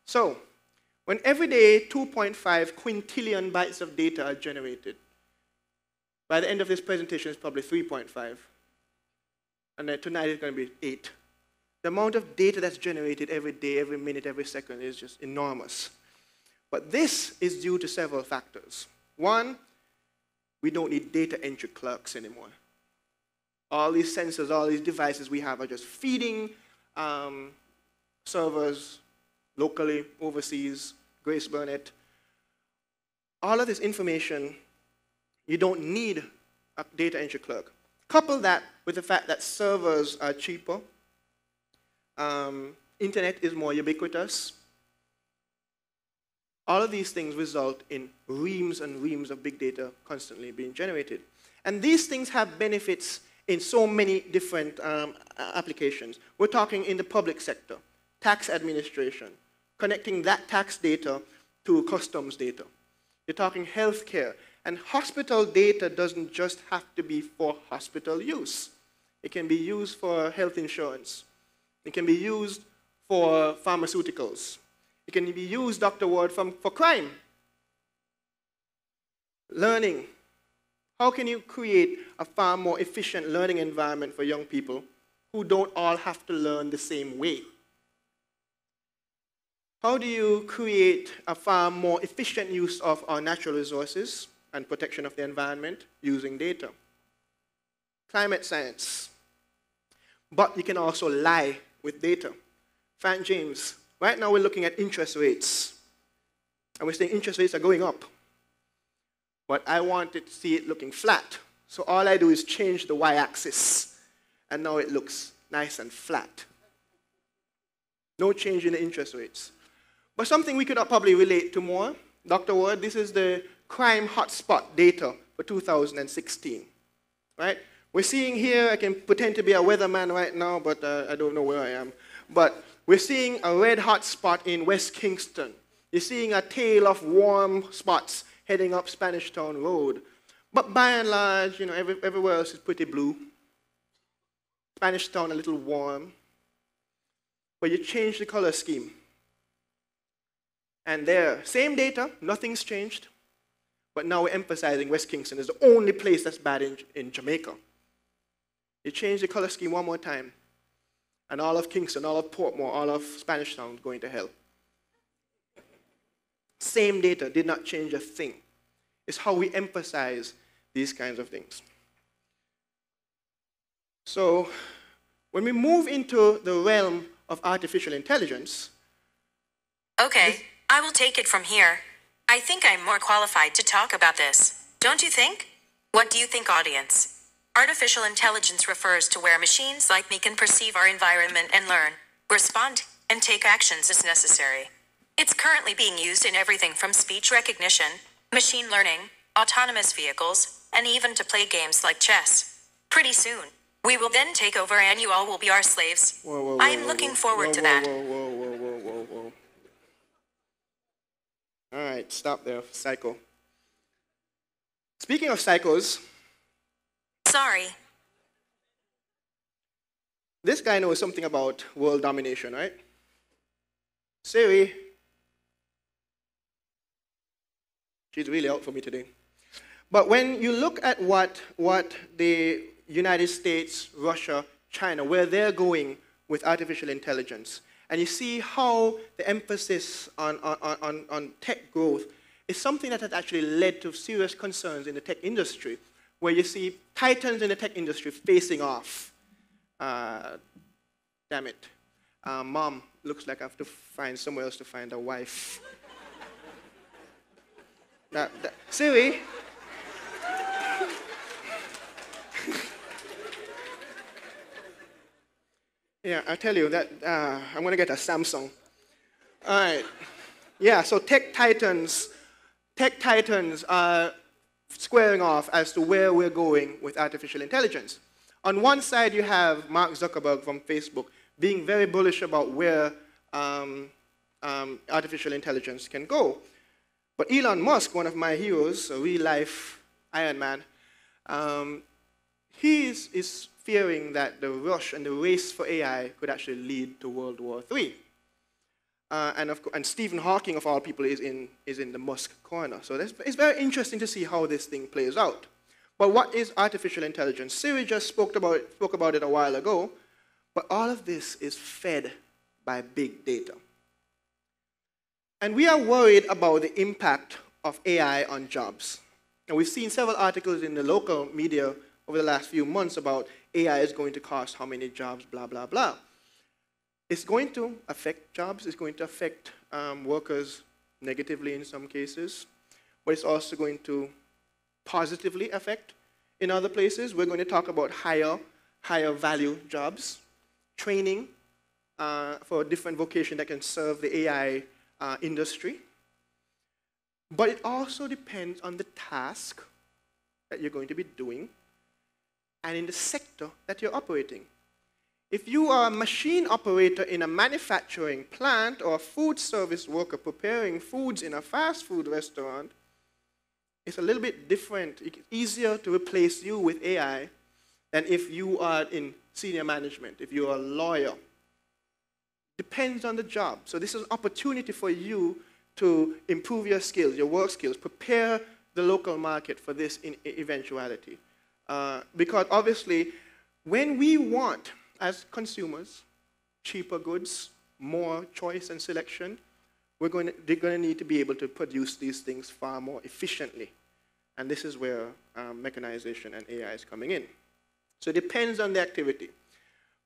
So, when every day 2.5 quintillion bytes of data are generated, by the end of this presentation, it's probably 3.5. And then tonight it's going to be 8. The amount of data that's generated every day, every minute, every second is just enormous. But this is due to several factors. One, we don't need data entry clerks anymore. All these sensors, all these devices we have are just feeding um, servers locally, overseas, Grace Burnett. All of this information, you don't need a data entry clerk. Couple that with the fact that servers are cheaper, um, internet is more ubiquitous. All of these things result in reams and reams of big data constantly being generated. And these things have benefits in so many different um, applications. We're talking in the public sector, tax administration, connecting that tax data to customs data. You're talking healthcare. And hospital data doesn't just have to be for hospital use. It can be used for health insurance. It can be used for pharmaceuticals. It can be used, Dr. Ward, from, for crime. Learning. How can you create a far more efficient learning environment for young people who don't all have to learn the same way? How do you create a far more efficient use of our natural resources and protection of the environment using data? Climate science. But you can also lie with data. Frank James, right now we're looking at interest rates. And we're saying interest rates are going up. But I wanted to see it looking flat. So all I do is change the y-axis. And now it looks nice and flat. No change in the interest rates. But something we could probably relate to more, Dr. Ward, this is the crime hotspot data for 2016, right? We're seeing here, I can pretend to be a weatherman right now, but uh, I don't know where I am. But we're seeing a red hot spot in West Kingston. You're seeing a tail of warm spots heading up Spanish Town Road. But by and large, you know, every, everywhere else is pretty blue. Spanish Town a little warm. But you change the color scheme. And there, same data, nothing's changed. But now we're emphasizing West Kingston is the only place that's bad in, in Jamaica. You change the color scheme one more time, and all of Kingston, all of Portmore, all of Spanish Town going to hell. Same data, did not change a thing. It's how we emphasize these kinds of things. So, when we move into the realm of artificial intelligence, Okay, I will take it from here. I think I'm more qualified to talk about this. Don't you think? What do you think, audience? Artificial intelligence refers to where machines like me can perceive our environment and learn, respond, and take actions as necessary. It's currently being used in everything from speech recognition, machine learning, autonomous vehicles, and even to play games like chess. Pretty soon, we will then take over and you all will be our slaves. Whoa, whoa, whoa, I'm whoa, looking forward to that. Whoa, whoa, whoa, whoa, whoa, whoa. All right, stop there, psycho. Speaking of cycles. Sorry. this guy knows something about world domination, right? Siri. She's really out for me today. But when you look at what, what the United States, Russia, China, where they're going with artificial intelligence, and you see how the emphasis on, on, on, on tech growth is something that has actually led to serious concerns in the tech industry, where you see titans in the tech industry facing off. Uh, damn it. Uh, Mom, looks like I have to find somewhere else to find a wife. <laughs> That, that, Siri. Yeah, I tell you that uh, I'm gonna get a Samsung. All right. Yeah, so tech titans, tech titans are squaring off as to where we're going with artificial intelligence. On one side, you have Mark Zuckerberg from Facebook being very bullish about where um, um, artificial intelligence can go. But Elon Musk, one of my heroes, a real life Iron Man, um, he is, is fearing that the rush and the race for AI could actually lead to World War III. Uh, and, and Stephen Hawking, of all people, is in, is in the Musk corner. So it's very interesting to see how this thing plays out. But what is artificial intelligence? Siri just spoke about, it, spoke about it a while ago, but all of this is fed by big data. And we are worried about the impact of AI on jobs. And we've seen several articles in the local media over the last few months about AI is going to cost how many jobs, blah, blah, blah. It's going to affect jobs, it's going to affect um, workers negatively in some cases, but it's also going to positively affect in other places. We're going to talk about higher, higher value jobs, training uh, for a different vocation that can serve the AI uh, industry. But it also depends on the task that you're going to be doing and in the sector that you're operating. If you are a machine operator in a manufacturing plant or a food service worker preparing foods in a fast food restaurant, it's a little bit different. It's easier to replace you with AI than if you are in senior management, if you're a lawyer. Depends on the job. So this is an opportunity for you to improve your skills, your work skills, prepare the local market for this in eventuality. Uh, because obviously, when we want as consumers, cheaper goods, more choice and selection, we're going to, they're going to need to be able to produce these things far more efficiently. And this is where um, mechanization and AI is coming in. So it depends on the activity.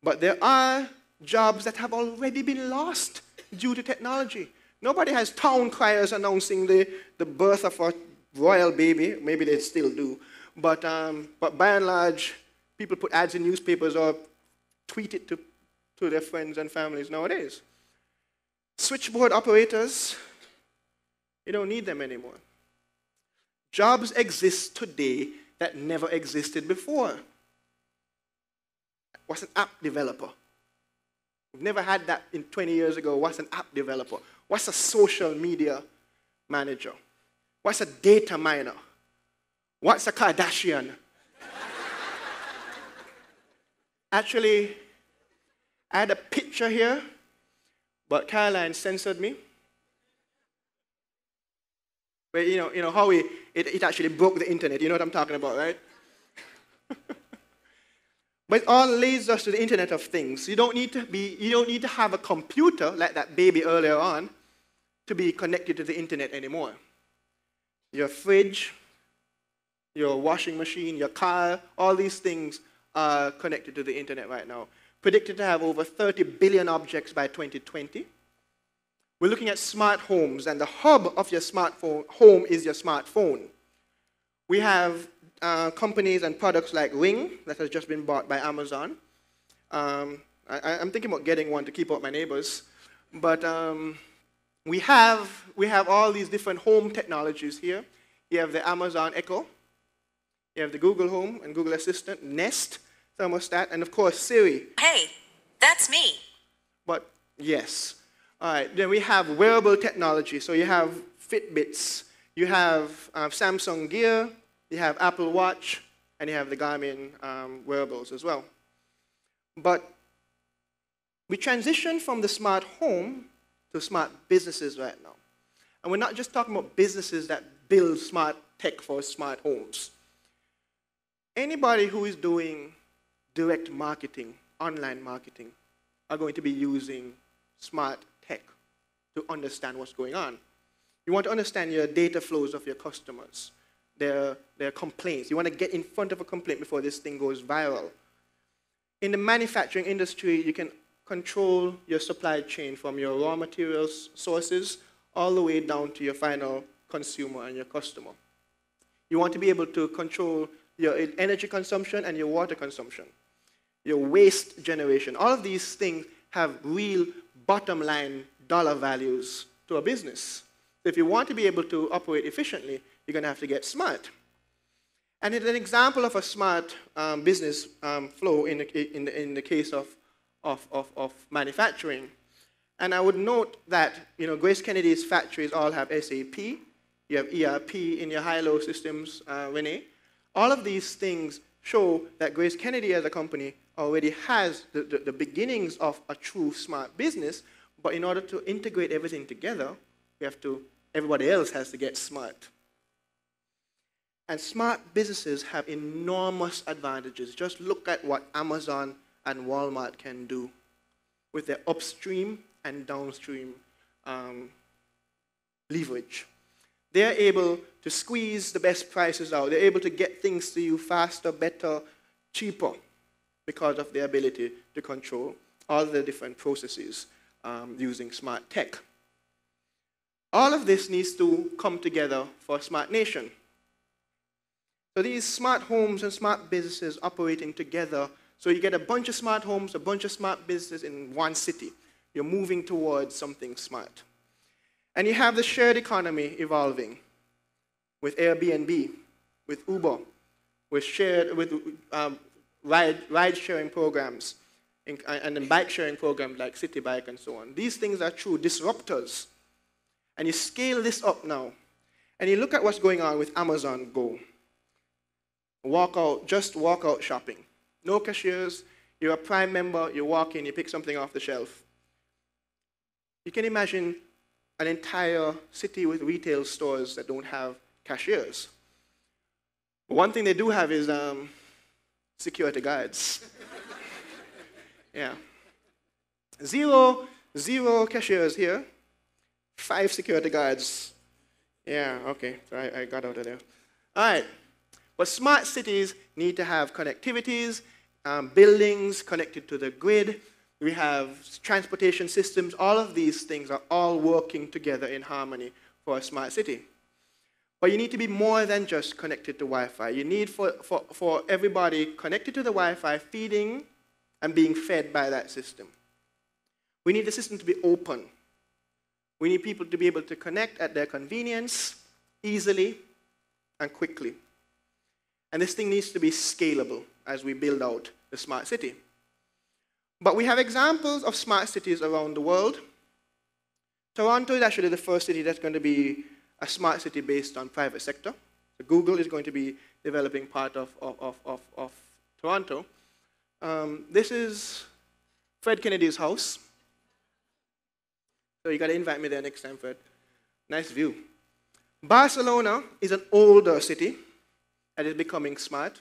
But there are jobs that have already been lost due to technology. Nobody has town criers announcing the, the birth of a royal baby. Maybe they still do. But, um, but by and large, people put ads in newspapers or tweet it to, to their friends and families nowadays. Switchboard operators, you don't need them anymore. Jobs exist today that never existed before. What's an app developer? We've never had that in 20 years ago. What's an app developer? What's a social media manager? What's a data miner? What's a Kardashian? Actually, I had a picture here, but Caroline censored me. But you know, you know how we, it, it actually broke the internet. You know what I'm talking about, right? <laughs> but it all leads us to the Internet of Things. You don't need to be, you don't need to have a computer like that baby earlier on to be connected to the internet anymore. Your fridge, your washing machine, your car, all these things are connected to the internet right now. Predicted to have over 30 billion objects by 2020. We're looking at smart homes, and the hub of your smartphone home is your smartphone. We have uh, companies and products like Ring that has just been bought by Amazon. Um, I, am thinking about getting one to keep out my neighbors. But um, we, have, we have all these different home technologies here. You have the Amazon Echo, you have the Google Home and Google Assistant, Nest, thermostat, and of course Siri. Hey, that's me. But yes. All right, then we have wearable technology. So you have Fitbits, you have uh, Samsung Gear, you have Apple Watch, and you have the Garmin um, wearables as well. But we transition from the smart home to smart businesses right now. And we're not just talking about businesses that build smart tech for smart homes anybody who is doing direct marketing, online marketing, are going to be using smart tech to understand what's going on. You want to understand your data flows of your customers, their, their complaints. You want to get in front of a complaint before this thing goes viral. In the manufacturing industry, you can control your supply chain from your raw materials sources all the way down to your final consumer and your customer. You want to be able to control your energy consumption and your water consumption, your waste generation. All of these things have real bottom line dollar values to a business. If you want to be able to operate efficiently, you're going to have to get smart. And it's an example of a smart um, business um, flow in the, in, the, in the case of, of, of, of manufacturing. And I would note that you know, GraceKennedy's factories all have SAP. You have ERP in your Hi-Lo systems, uh, Renee. All of these things show that GraceKennedy as a company already has the, the, the, beginnings of a true smart business, but in order to integrate everything together, we have to, everybody else has to get smart. And smart businesses have enormous advantages. Just look at what Amazon and Walmart can do with their upstream and downstream um, leverage. They're able to squeeze the best prices out. They're able to get things to you faster, better, cheaper because of their ability to control all the different processes um, using smart tech. All of this needs to come together for a smart nation. So these smart homes and smart businesses operating together. So you get a bunch of smart homes, a bunch of smart businesses in one city. You're moving towards something smart. And you have the shared economy evolving with Airbnb, with Uber, with shared with um, ride, ride sharing programs and, and then bike sharing programs like Citi Bike and so on. These things are true disruptors. And you scale this up now. And you look at what's going on with Amazon Go. Walk out, just walk out shopping. No cashiers. You're a Prime member. You walk in, you pick something off the shelf. You can imagine an entire city with retail stores that don't have cashiers. One thing they do have is um, security guards. <laughs> yeah. Zero, zero cashiers here, five security guards. Yeah, okay, so I, I got out of there. All right. But smart cities need to have connectivities, um, buildings connected to the grid. We have transportation systems. All of these things are all working together in harmony for a smart city. But you need to be more than just connected to Wi-Fi. You need for, for, for everybody connected to the Wi-Fi, feeding and being fed by that system. We need the system to be open. We need people to be able to connect at their convenience, easily, and quickly. And this thing needs to be scalable as we build out the smart city. But we have examples of smart cities around the world. Toronto is actually the first city that's going to be a smart city based on private sector. So Google is going to be developing part of, of, of, of, Toronto. Um, this is Fred Kennedy's house. So you got to invite me there next time, Fred. Nice view. Barcelona is an older city that is becoming smart,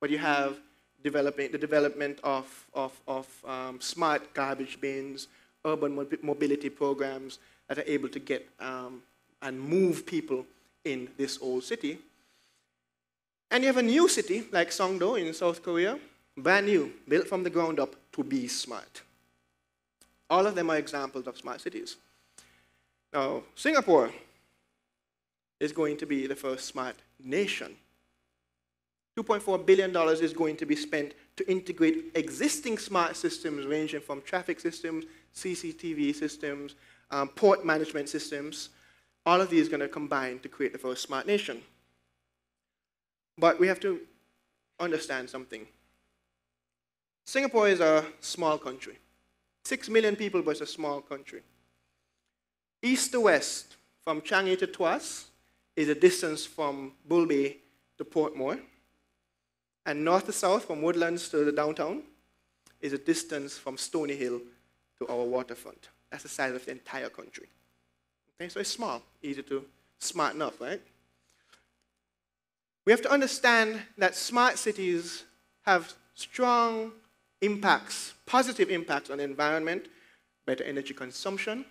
but you have developing, the development of, of, of um, smart garbage bins, urban mobility programs that are able to get um, and move people in this old city. And you have a new city like Songdo in South Korea, brand new, built from the ground up to be smart. All of them are examples of smart cities. Now, Singapore is going to be the first smart nation. $2.4 billion is going to be spent to integrate existing smart systems ranging from traffic systems, CCTV systems, um, port management systems. All of these are going to combine to create the first smart nation. But we have to understand something. Singapore is a small country. Six million people, but it's a small country. East to west, from Changi to Tuas, is a distance from Bull Bay to Portmore. And north to south, from Woodlands to the downtown, is a distance from Stony Hill to our waterfront. That's the size of the entire country. Okay, so it's small, easy to smarten up, right? We have to understand that smart cities have strong impacts, positive impacts on the environment, better energy consumption,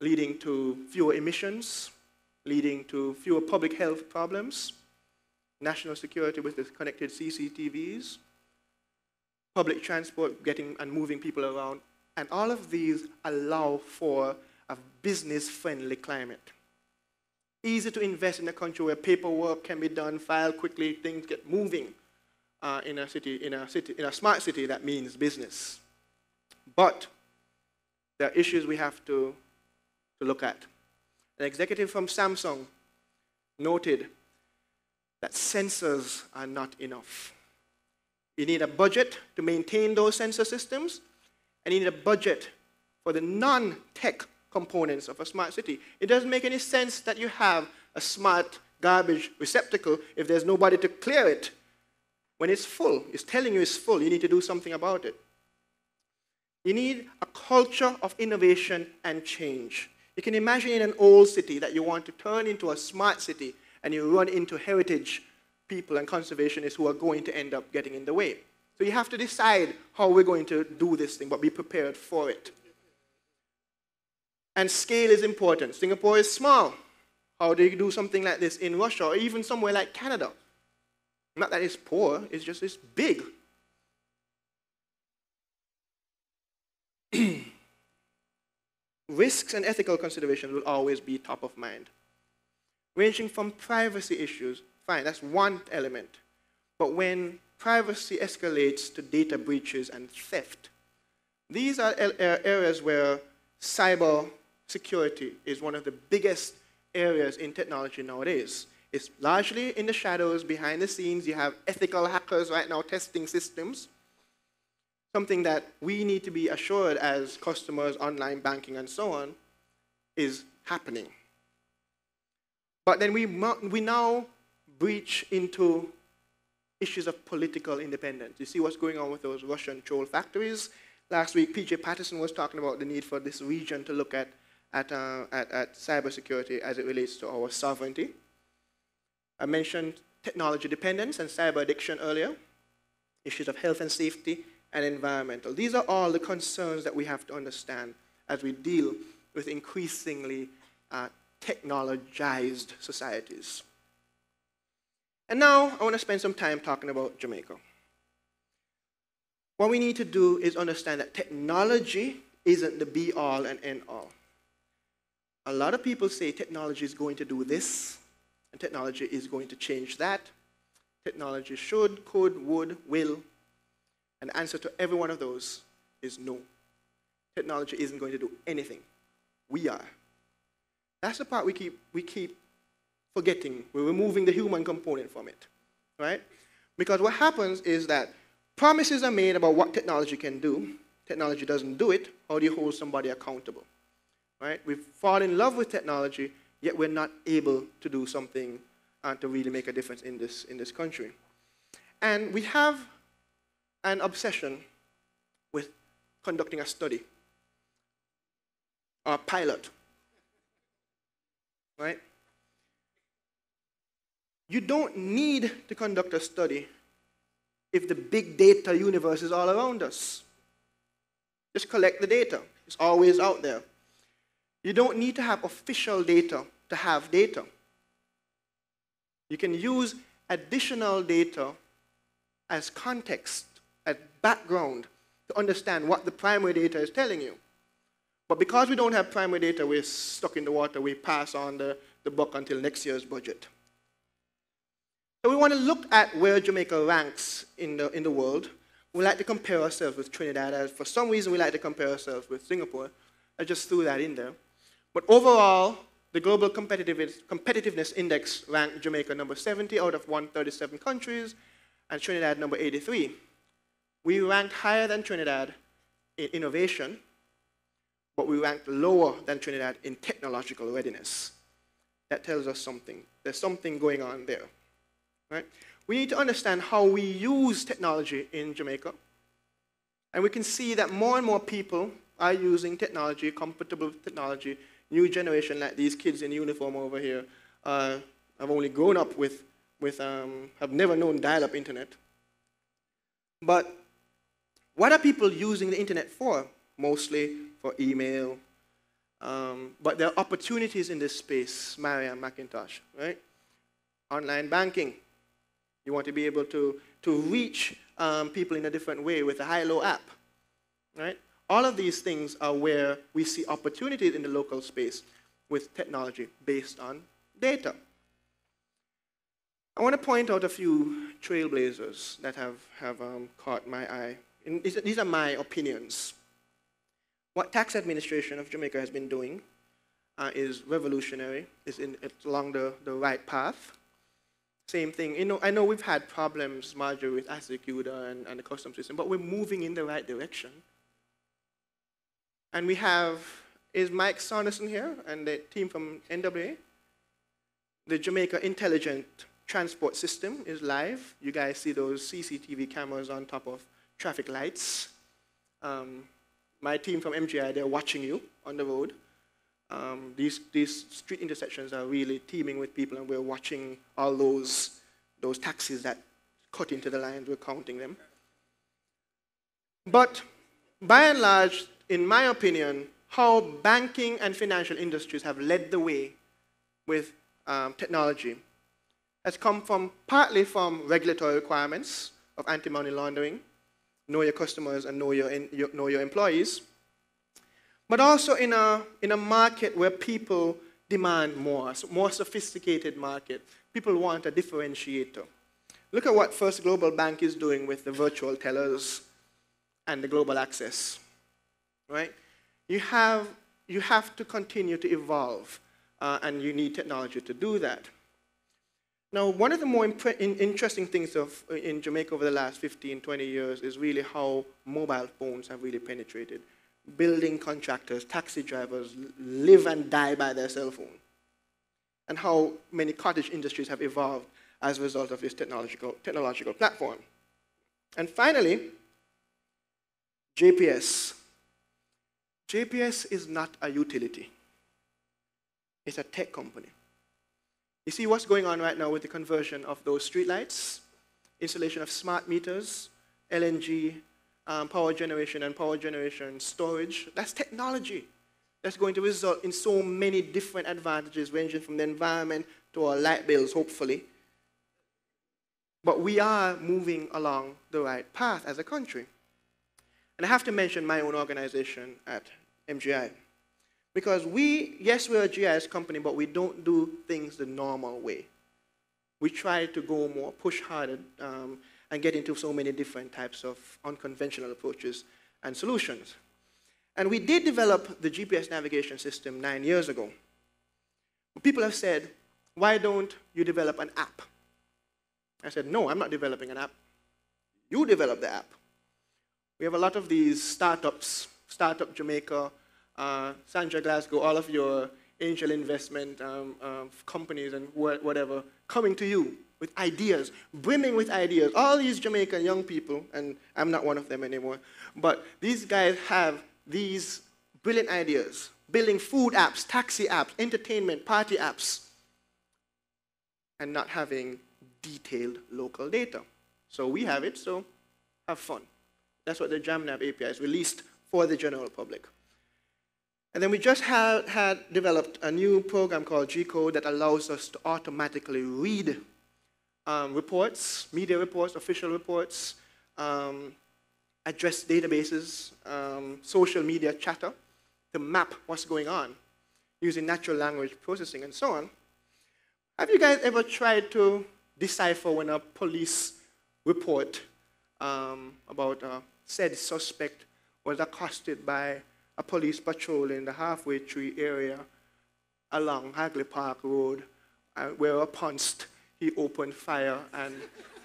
leading to fewer emissions, leading to fewer public health problems, national security with the connected CCTVs, public transport getting and moving people around, and all of these allow for a business-friendly climate. Easy to invest in a country where paperwork can be done, file quickly, things get moving uh, in a city, in a city, in a smart city, that means business. But there are issues we have to, to look at. An executive from Samsung noted that sensors are not enough. You need a budget to maintain those sensor systems, and you need a budget for the non-tech components of a smart city. It doesn't make any sense that you have a smart garbage receptacle if there's nobody to clear it when it's full, it's telling you it's full, you need to do something about it. You need a culture of innovation and change. You can imagine in an old city that you want to turn into a smart city and you run into heritage people and conservationists who are going to end up getting in the way. So you have to decide how we're going to do this thing, but be prepared for it. And scale is important. Singapore is small. How do you do something like this in Russia or even somewhere like Canada? Not that it's poor, it's just it's big. <clears throat> Risks and ethical considerations will always be top of mind, ranging from privacy issues fine, that's one element. But when privacy escalates to data breaches and theft, these are uh, areas where cyber security is one of the biggest areas in technology nowadays. It's largely in the shadows, behind the scenes. You have ethical hackers right now testing systems. Something that we need to be assured as customers, online banking, and so on, is happening. But then we, we now breach into issues of political independence. You see what's going on with those Russian troll factories. Last week, PJ Patterson was talking about the need for this region to look at, at, uh, at, at cybersecurity as it relates to our sovereignty. I mentioned technology dependence and cyber addiction earlier, issues of health and safety, and environmental. These are all the concerns that we have to understand as we deal with increasingly uh, technologized societies. And now I want to spend some time talking about Jamaica. What we need to do is understand that technology isn't the be all and end all. A lot of people say technology is going to do this, and technology is going to change that. Technology should, could, would, will. And the answer to every one of those is no. Technology isn't going to do anything. We are. That's the part we keep, we keep forgetting. We're removing the human component from it, right? Because what happens is that promises are made about what technology can do. Technology doesn't do it. How do you hold somebody accountable? Right? We fall in love with technology, yet we're not able to do something uh, to really make a difference in this, in this country. And we have an obsession with conducting a study, a pilot, right? You don't need to conduct a study if the big data universe is all around us. Just collect the data. It's always out there. You don't need to have official data to have data. You can use additional data as context, as background, to understand what the primary data is telling you. But because we don't have primary data, we're stuck in the water. We pass on the, the buck until next year's budget. So we want to look at where Jamaica ranks in the, in the world. We like to compare ourselves with Trinidad. For some reason, we like to compare ourselves with Singapore. I just threw that in there. But overall, the Global Competitiveness Index ranked Jamaica number 70 out of 137 countries, and Trinidad number 83. We ranked higher than Trinidad in innovation, but we ranked lower than Trinidad in technological readiness. That tells us something. There's something going on there. Right? We need to understand how we use technology in Jamaica. And we can see that more and more people are using technology, compatible technology, new generation like these kids in uniform over here uh, have only grown up with, with um, have never known dial-up internet. But what are people using the internet for? Mostly for email. Um, but there are opportunities in this space, Mariam McIntosh, right? Online banking. You want to be able to, to reach um, people in a different way with a Hi-Lo app, right? All of these things are where we see opportunities in the local space with technology based on data. I want to point out a few trailblazers that have, have um, caught my eye. And these are my opinions. What tax administration of Jamaica has been doing uh, is revolutionary. It's, in, it's along the, the right path. Same thing. You know, I know we've had problems, Marjorie, with ASYCUDA and, and the custom system, but we're moving in the right direction. And we have, is Mike Saunderson here and the team from NWA? The Jamaica Intelligent Transport System is live. You guys see those CCTV cameras on top of traffic lights. Um, my team from MGI, they're watching you on the road. Um, these, these street intersections are really teeming with people, and we're watching all those, those taxis that cut into the lines, we're counting them. But by and large, in my opinion, how banking and financial industries have led the way with um, technology has come from partly from regulatory requirements of anti-money laundering, know your customers and know your, your, know your employees, but also in a, in a market where people demand more, so more sophisticated market. people want a differentiator. Look at what First Global Bank is doing with the virtual tellers and the global access, right? You have, you have to continue to evolve, uh, and you need technology to do that. Now, one of the more in interesting things of, uh, in Jamaica over the last 15, 20 years is really how mobile phones have really penetrated. Building contractors, taxi drivers live and die by their cell phone. And how many cottage industries have evolved as a result of this technological, technological platform. And finally, JPS. JPS is not a utility. It's a tech company. You see what's going on right now with the conversion of those streetlights, installation of smart meters, LNG, um, power generation and power generation storage. That's technology. That's going to result in so many different advantages, ranging from the environment to our light bills, hopefully. But we are moving along the right path as a country. And I have to mention my own organization at MGI. Because we, yes, we're a GIS company, but we don't do things the normal way. We try to go more, push harder, um, and get into so many different types of unconventional approaches and solutions. And we did develop the GPS navigation system nine years ago. People have said, why don't you develop an app? I said, no, I'm not developing an app. You develop the app. We have a lot of these startups, Startup Jamaica, uh, Sandra Glasgow, all of your angel investment um, uh, companies and wh whatever, coming to you with ideas, brimming with ideas. All these Jamaican young people, and I'm not one of them anymore, but these guys have these brilliant ideas, building food apps, taxi apps, entertainment, party apps, and not having detailed local data. So we have it, so have fun. That's what the JamNav API is released for the general public. And then we just had, had developed a new program called G-Code that allows us to automatically read um, reports, media reports, official reports, um, address databases, um, social media chatter, to map what's going on using natural language processing and so on. Have you guys ever tried to decipher when a police report um, about a said suspect was accosted by a police patrol in the halfway tree area along Hagley Park Road, uh, where upon he opened fire and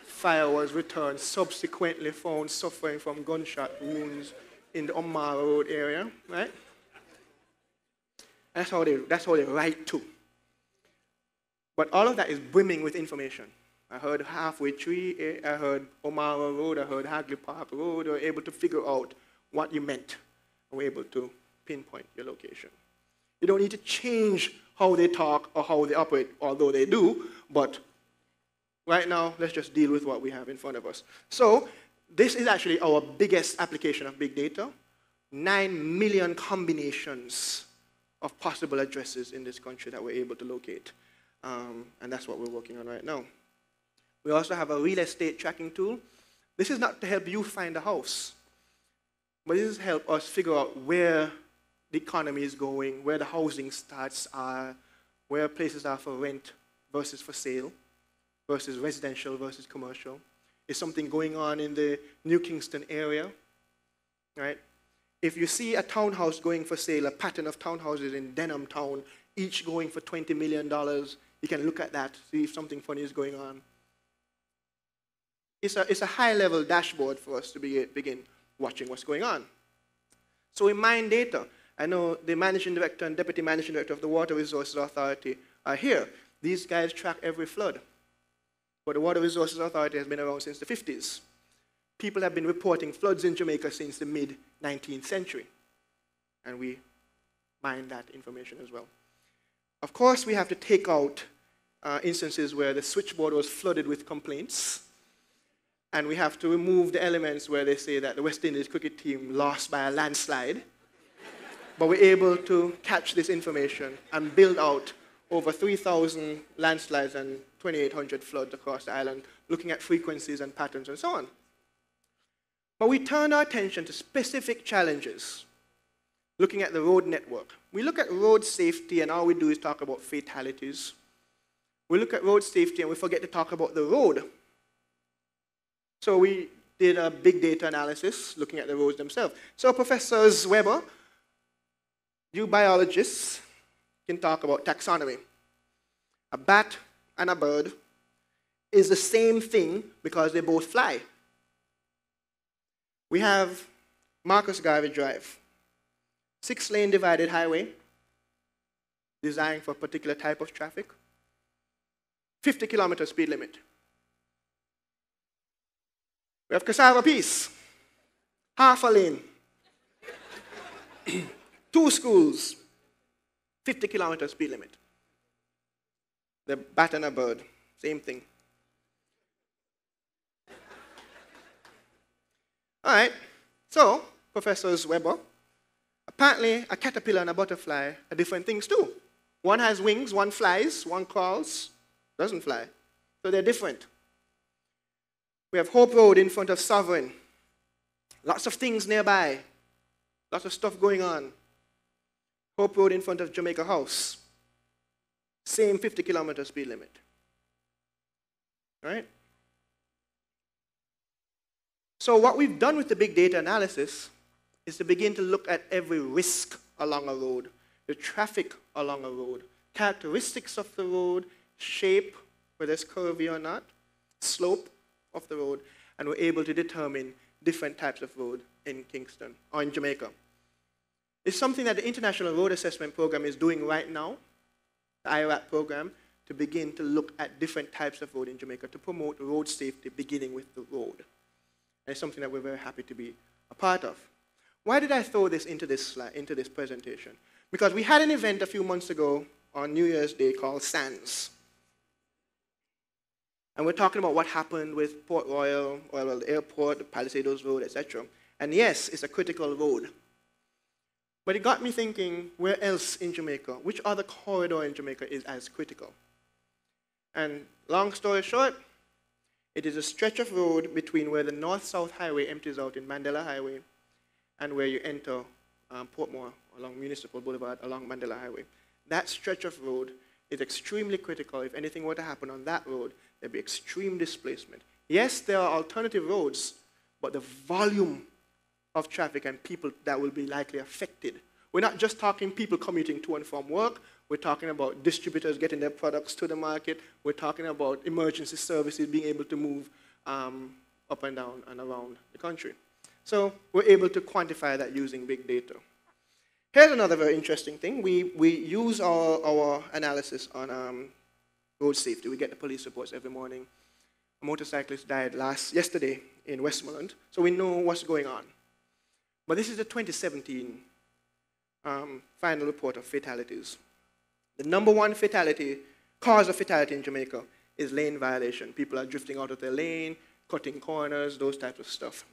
fire was returned, subsequently found suffering from gunshot wounds in the Omar Road area, right? That's how they, that's how they write to. But all of that is brimming with information. I heard halfway tree, eh, I heard Omar Road, I heard Hagley Park Road, I were able to figure out what you meant. We're able to pinpoint your location. You don't need to change how they talk or how they operate, although they do, but Right now, let's just deal with what we have in front of us. So this is actually our biggest application of big data. Nine million combinations of possible addresses in this country that we're able to locate. Um, and that's what we're working on right now. We also have a real estate tracking tool. This is not to help you find a house, but this is to help us figure out where the economy is going, where the housing starts are, where places are for rent versus for sale versus residential versus commercial? Is something going on in the New Kingston area? Right? If you see a townhouse going for sale, a pattern of townhouses in Denham Town, each going for $20 million, you can look at that, see if something funny is going on. It's a, it's a high level dashboard for us to be, begin watching what's going on. So in mine data, I know the managing director and deputy managing director of the Water Resources Authority are here. These guys track every flood. But the Water Resources Authority has been around since the 50s. People have been reporting floods in Jamaica since the mid 19th century. And we mine that information as well. Of course, we have to take out uh, instances where the switchboard was flooded with complaints. And we have to remove the elements where they say that the West Indies cricket team lost by a landslide. but we're able to catch this information and build out over 3,000 landslides and 2,800 floods across the island, looking at frequencies and patterns and so on. But we turn our attention to specific challenges, looking at the road network. We look at road safety, and all we do is talk about fatalities. we look at road safety and we forget to talk about the road. So we did a big data analysis looking at the roads themselves. So Professors Weber, you biologists can talk about taxonomy. A bat and a bird is the same thing because they both fly. We have Marcus Garvey Drive, six lane divided highway designed for a particular type of traffic, 50 kilometer speed limit. We have Cassava Piece, half a lane, <clears throat> two schools, 50 kilometer speed limit. The bat and a bird, same thing. All right, so, Professors Weber, apparently a caterpillar and a butterfly are different things too. One has wings, one flies, one crawls, doesn't fly. So they're different. We have Hope Road in front of Sovereign. Lots of things nearby. Lots of stuff going on. Hope Road in front of Jamaica House. Same 50 kilometer speed limit. Right? So what we've done with the big data analysis is to begin to look at every risk along a road, the traffic along a road, characteristics of the road, shape, whether it's curvy or not, slope of the road, and we're able to determine different types of road in Kingston or in Jamaica. It's something that the International Road Assessment Program is doing right now, the IRAP program, to begin to look at different types of road in Jamaica to promote road safety beginning with the road. And it's something that we're very happy to be a part of. Why did I throw this into this, slide, into this presentation? Because we had an event a few months ago on New Year's Day called SANS. And we're talking about what happened with Port Royal, the airport, the Palisadoes Road, etc. And yes, it's a critical road. But it got me thinking, where else in Jamaica, which other corridor in Jamaica is as critical? And long story short, it is a stretch of road between where the north-south highway empties out in Mandela Highway and where you enter um, Portmore along Municipal Boulevard along Mandela Highway. That stretch of road is extremely critical. If anything were to happen on that road, there'd be extreme displacement. Yes, there are alternative roads, but the volume of traffic and people that will be likely affected. We're not just talking people commuting to and from work, we're talking about distributors getting their products to the market, we're talking about emergency services being able to move um, up and down and around the country. So we're able to quantify that using big data. Here's another very interesting thing. We, we use our, our analysis on um, road safety. We get the police reports every morning. A motorcyclist died last yesterday in Westmoreland, so we know what's going on. But this is the 2017 um, final report of fatalities. The number one fatality, cause of fatality in Jamaica is lane violation. People are drifting out of their lane, cutting corners, those types of stuff.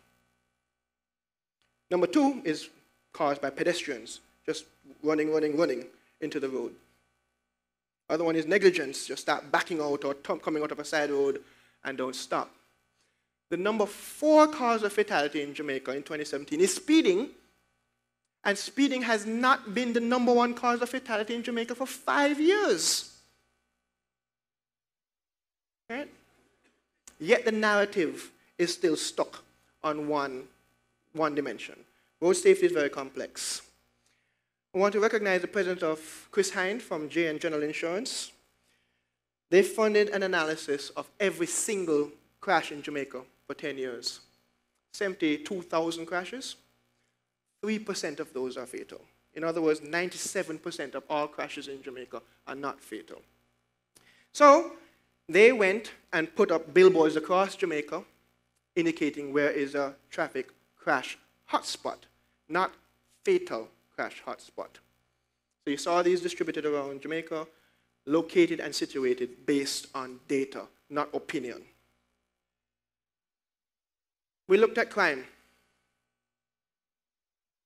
Number two is caused by pedestrians, just running, running, running into the road. Other one is negligence, just start backing out or coming out of a side road and don't stop. The number four cause of fatality in Jamaica in 2017 is speeding, and speeding has not been the number one cause of fatality in Jamaica for five years. Right? Yet the narrative is still stuck on one, one dimension. Road safety is very complex. I want to recognize the presence of Chris Hind from JN General Insurance. They funded an analysis of every single crash in Jamaica for 10 years. 72,000 crashes, 3% of those are fatal. In other words, 97% of all crashes in Jamaica are not fatal. So they went and put up billboards across Jamaica indicating where is a traffic crash hotspot, not fatal crash hotspot. So you saw these distributed around Jamaica, located and situated based on data, not opinion. We looked at crime.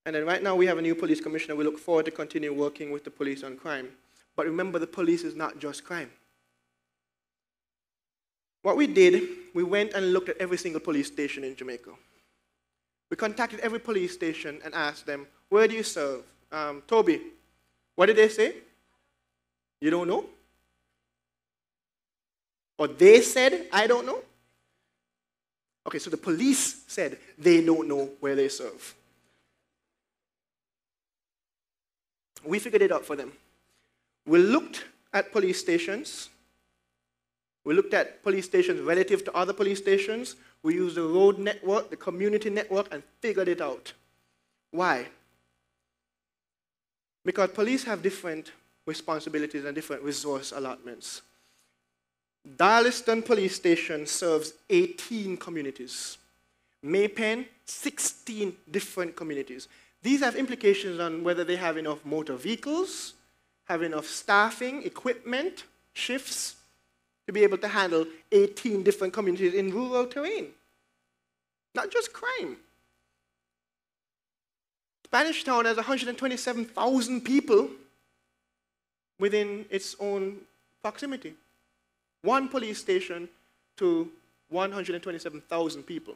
And then right now we have a new police commissioner. We look forward to continue working with the police on crime. But remember, the police is not just crime. What we did, we went and looked at every single police station in Jamaica. We contacted every police station and asked them, where do you serve? Um, Toby, what did they say? You don't know? Or they said, I don't know? Okay, so the police said they don't know where they serve. We figured it out for them. We looked at police stations. We looked at police stations relative to other police stations. We used the road network, the community network, and figured it out. Why? Because police have different responsibilities and different resource allotments. Darliston Police Station serves 18 communities. May Pen, 16 different communities. These have implications on whether they have enough motor vehicles, have enough staffing, equipment, shifts to be able to handle 18 different communities in rural terrain. Not just crime. Spanish Town has 127,000 people within its own proximity. One police station to 127,000 people.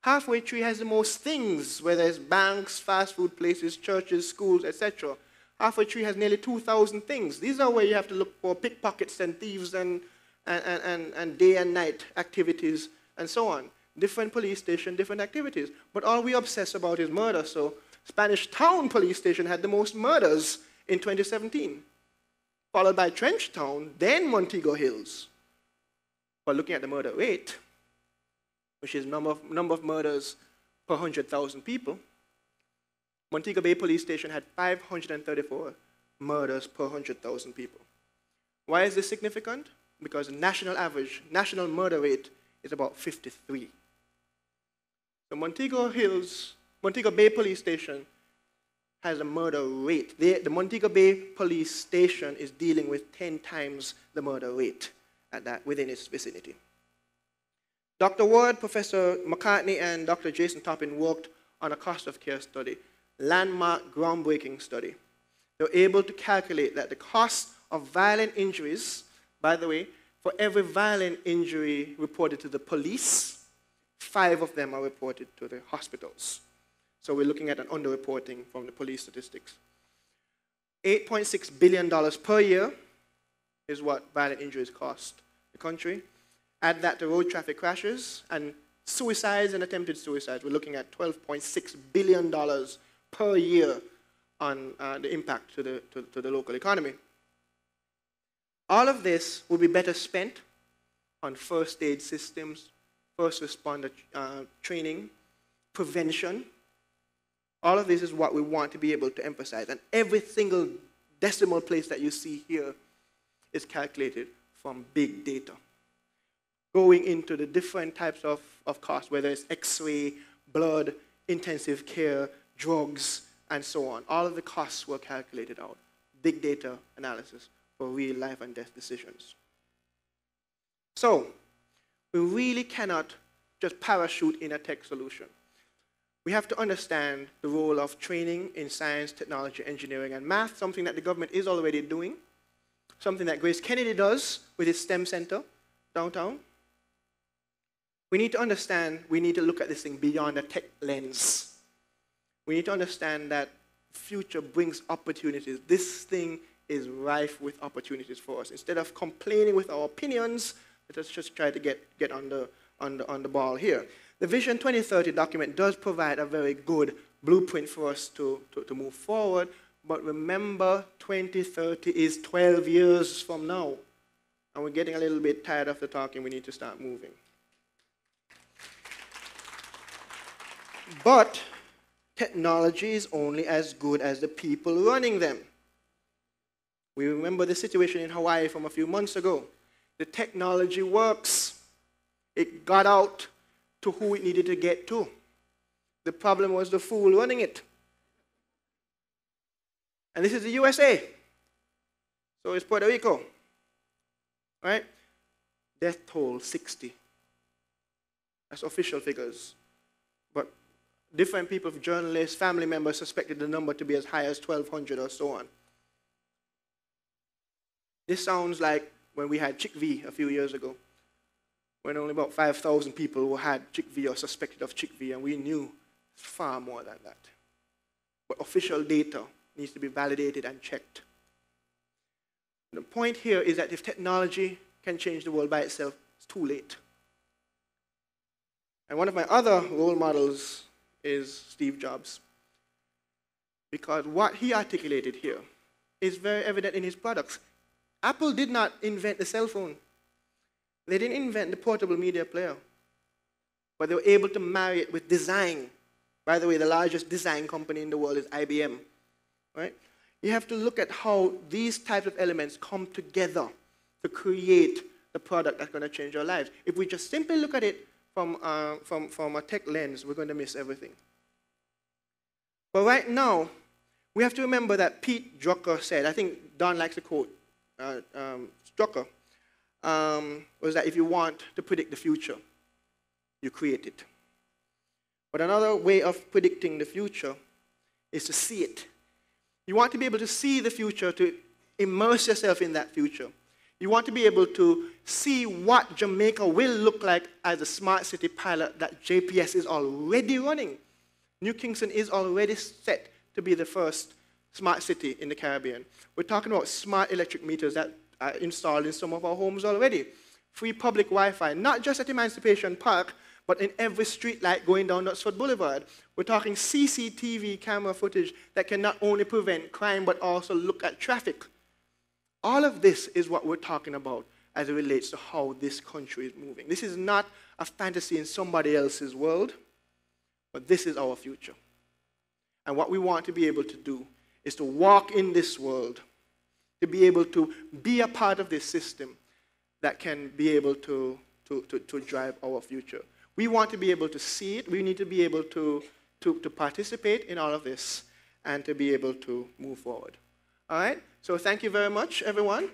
Halfway Tree has the most things, whether it's banks, fast food places, churches, schools, etc. Halfway Tree has nearly 2,000 things. These are where you have to look for pickpockets and thieves and, and, and, and day and night activities and so on. Different police station, different activities. But all we obsess about is murder. So Spanish Town Police Station had the most murders in 2017, followed by Trench Town, then Montego Hills. But looking at the murder rate, which is number of, number of murders per 100,000 people, Montego Bay Police Station had 534 murders per 100,000 people. Why is this significant? Because the national average, national murder rate is about 53. So Montego Hills, Montego Bay Police Station has a murder rate. They, the Montego Bay Police Station is dealing with 10 times the murder rate at that, within its vicinity. Dr. Ward, Professor McCartney, and Dr. Jason Toppin worked on a cost of care study, landmark groundbreaking study. They were able to calculate that the cost of violent injuries, by the way, for every violent injury reported to the police, five of them are reported to the hospitals. So we're looking at an underreporting from the police statistics. $8.6 billion per year is what violent injuries cost the country. Add that to road traffic crashes and suicides and attempted suicides. We're looking at $12.6 billion per year on uh, the impact to the, to, to the local economy. All of this will be better spent on first aid systems, first responder uh, training, prevention. All of this is what we want to be able to emphasize. And every single decimal place that you see here is calculated from big data. Going into the different types of, of costs, whether it's x ray, blood, intensive care, drugs, and so on. All of the costs were calculated out. Big data analysis for real life and death decisions. So, we really cannot just parachute in a tech solution. We have to understand the role of training in science, technology, engineering, and math, something that the government is already doing, something that GraceKennedy does with its STEM center downtown. We need to understand, we need to look at this thing beyond a tech lens. We need to understand that future brings opportunities. This thing is rife with opportunities for us. Instead of complaining with our opinions, let us just try to get, get on, the, on, the, on the ball here. The Vision 2030 document does provide a very good blueprint for us to, to, to move forward, but remember 2030 is 12 years from now. And we're getting a little bit tired of the talking, we need to start moving. But technology is only as good as the people running them. We remember the situation in Hawaii from a few months ago. The technology works, it got out to who it needed to get to. The problem was the fool running it. And this is the USA. So it's Puerto Rico. Right? Death toll 60. That's official figures. But different people, journalists, family members suspected the number to be as high as 1,200 or so on. This sounds like when we had CHIKV a few years ago, when only about 5,000 people had CHIKV or suspected of CHIKV, and we knew far more than that. But official data needs to be validated and checked. The point here is that if technology can change the world by itself, it's too late. And one of my other role models is Steve Jobs. Because what he articulated here is very evident in his products. Apple did not invent the cell phone, they didn't invent the portable media player, but they were able to marry it with design. By the way, the largest design company in the world is IBM. Right? You have to look at how these types of elements come together to create the product that's going to change our lives. If we just simply look at it from, uh, from, from a tech lens, we're going to miss everything. But right now, we have to remember that Pete Drucker said, I think Don likes to quote, uh, um, um, was that if you want to predict the future, you create it. But another way of predicting the future is to see it. You want to be able to see the future, to immerse yourself in that future. You want to be able to see what Jamaica will look like as a smart city pilot that JPS is already running. New Kingston is already set to be the first smart city in the Caribbean. We're talking about smart electric meters that are installed in some of our homes already. Free public Wi Fi, not just at Emancipation Park, but in every street light going down Knutsford Boulevard. We're talking CCTV camera footage that can not only prevent crime but also look at traffic. All of this is what we're talking about as it relates to how this country is moving. This is not a fantasy in somebody else's world, but this is our future. And what we want to be able to do is to walk in this world, to be able to be a part of this system that can be able to, to, to, to drive our future. We want to be able to see it. We need to be able to, to, to participate in all of this and to be able to move forward. All right? So thank you very much, everyone.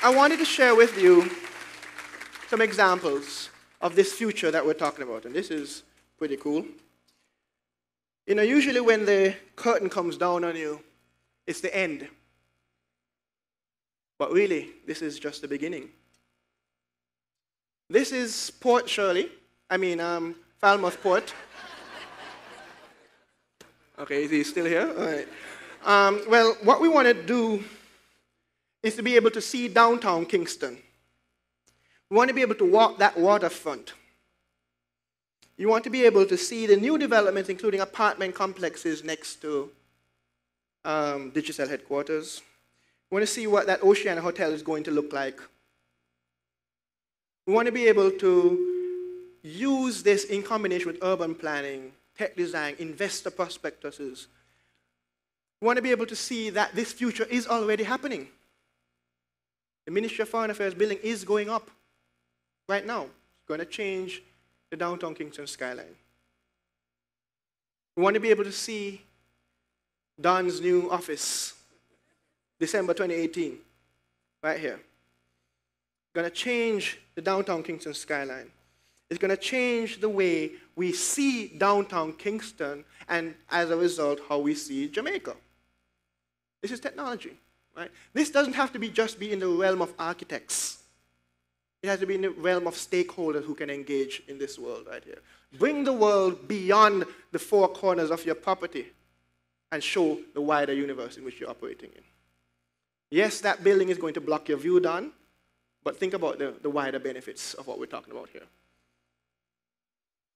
I wanted to share with you some examples of this future that we're talking about, and this is pretty cool. You know, usually when the curtain comes down on you, it's the end. But really, this is just the beginning. This is Port Shirley, I mean, um, Falmouth Port. <laughs> okay, is he still here? All right. Um, well, what we want to do is to be able to see downtown Kingston. We want to be able to walk that waterfront. You want to be able to see the new developments, including apartment complexes next to um, headquarters. We want to see what that Oceana Hotel is going to look like. We want to be able to use this in combination with urban planning, tech design, investor prospectuses. We want to be able to see that this future is already happening. The Ministry of Foreign Affairs building is going up right now. It's going to change the downtown Kingston skyline. We want to be able to see Don's new office, December 2018, right here. It's Going to change the downtown Kingston skyline. It's going to change the way we see downtown Kingston and, as a result, how we see Jamaica. This is technology, right? This doesn't have to be just be in the realm of architects. It has to be in the realm of stakeholders who can engage in this world right here. Bring the world beyond the four corners of your property and show the wider universe in which you're operating in. Yes, that building is going to block your view Don, but think about the, the wider benefits of what we're talking about here.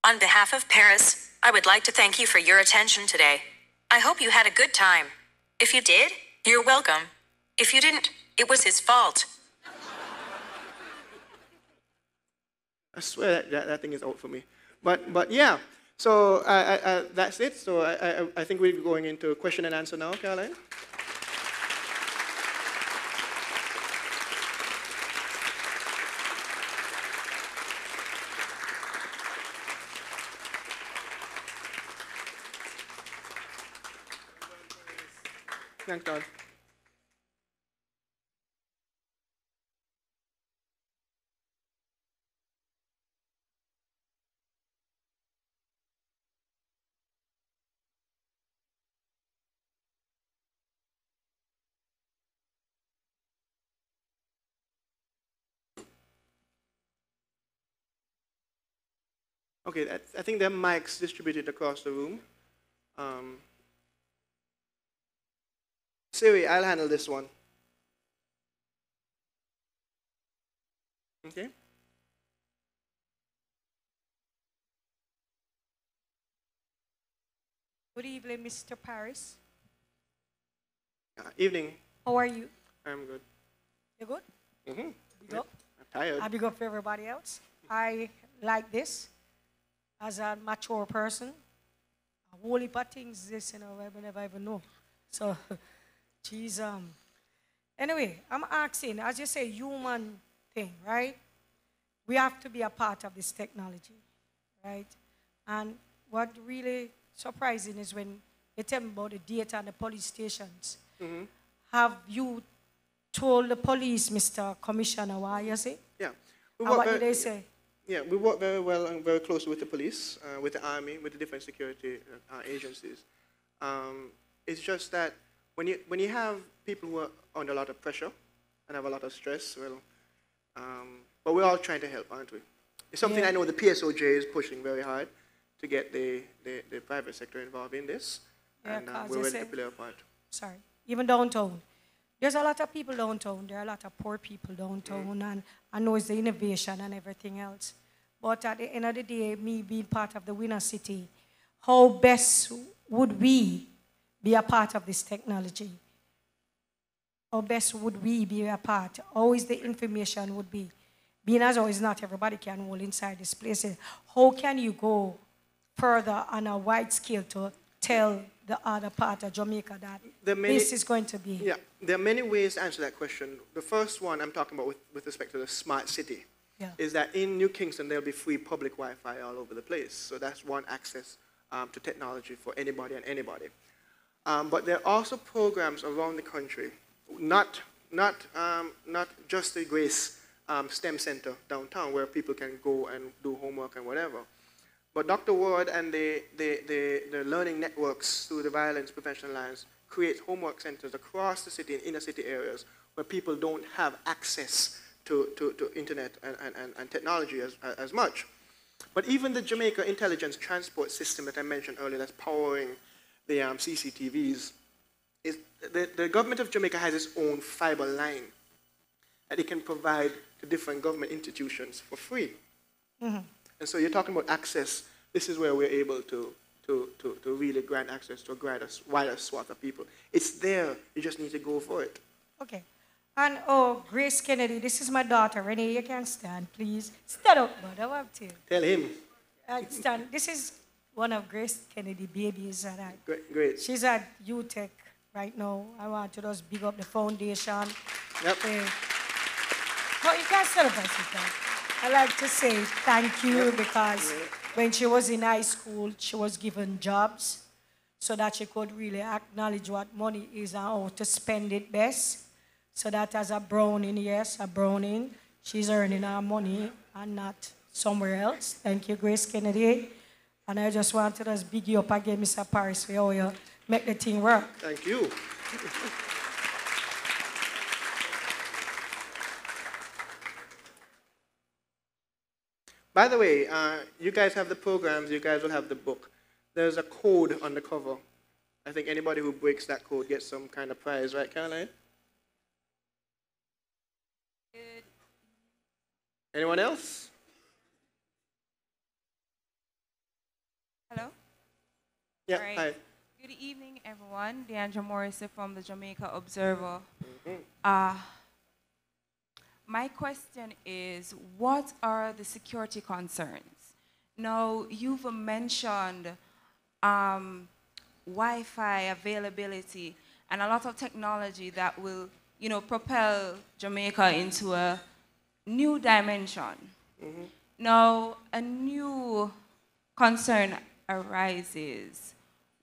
On behalf of Parris, I would like to thank you for your attention today. I hope you had a good time. If you did, you're welcome. If you didn't, it was his fault. I swear that, that, that thing is out for me. But, but yeah, so uh, uh, that's it. So I, I, I think we're going into question and answer now, Caroline. Thank God. Okay, I think there are mics distributed across the room. Um, Siri, I'll handle this one. Okay. Good evening, Mr. Parris. Uh, evening. How are you? I'm good. You good? Mm-hmm. Up. I'm tired. I big up for everybody else. I like this as a mature person. A whole heap of things this, you know, I never even know. So, <laughs> geez, um, anyway, I'm asking, as you say, human thing, right? We have to be a part of this technology, right? And what really surprising is when you tell me about the data and the police stations. Have you told the police, Mr. Commissioner, why you say? Yeah. We And what did they say? Yeah, we work very well and very closely with the police, uh, with the army, with the different security uh, uh, agencies. Um, it's just that when you when you have people who are under a lot of pressure and have a lot of stress, well, um, but we're all trying to help, aren't we? It's something Yeah. I know the PSOJ is pushing very hard to get the, the, the private sector involved in this, Yeah, and uh, we're ready to play our part. sorry, even downtown. There's a lot of people downtown. There are a lot of poor people downtown, and I know it's the innovation and everything else. But at the end of the day, me being part of the winner city, how best would we be a part of this technology? How best would we be a part? How is the information would be? Being as always, not everybody can hold inside this place. How can you go further on a wide scale to tell the other part of Jamaica that many- this is going to be? Yeah, there are many ways to answer that question. The first one I'm talking about with, with respect to the smart city Yeah. is that in New Kingston there'll be free public Wi-Fi all over the place. So that's one access um, to technology for anybody and anybody. Um, but there are also programs around the country, not not um, not just the Grace um, STEM Center downtown where people can go and do homework and whatever. But Dr. Ward and the, the, the, the learning networks through the Violence Prevention Alliance create homework centers across the city in inner city areas where people don't have access to, to, to internet and, and, and, and technology as, as much. But even the Jamaica Intelligence Transport System that I mentioned earlier that's powering the um, CCTVs, is the, the government of Jamaica has its own fiber line that it can provide to different government institutions for free. And so you're talking about access. This is where we're able to, to, to, to really grant access to a wider, wider swath of people. It's there. You just need to go for it. Okay. And oh, GraceKennedy, this is my daughter. Renee, you can stand, please. Stand up, bud. I have to. Tell him. Uh, stand. This is one of Grace Kennedy babies that I. Great. great. She's at UTech right now. I want to just big up the foundation. Yep. Uh, oh, you can celebrate with that. I like to say thank you because when she was in high school, she was given jobs so that she could really acknowledge what money is and how to spend it best. So that as a Browning, yes, a Browning, she's earning her money and not somewhere else. Thank you, GraceKennedy. And I just want to just big you up again, Mr. Parris, for how you make the thing work. Thank you. <laughs> By the way, uh, you guys have the programs, you guys will have the book. There's a code on the cover. I think anybody who breaks that code gets some kind of prize, right, Caroline? Good. Anyone else? Hello. Yeah, right. hi. Good evening, everyone. Deandra Morrissey from the Jamaica Observer. Uh, my question is, what are the security concerns? Now, you've mentioned um, Wi-Fi availability and a lot of technology that will, you know, propel Jamaica into a new dimension. Now, a new concern arises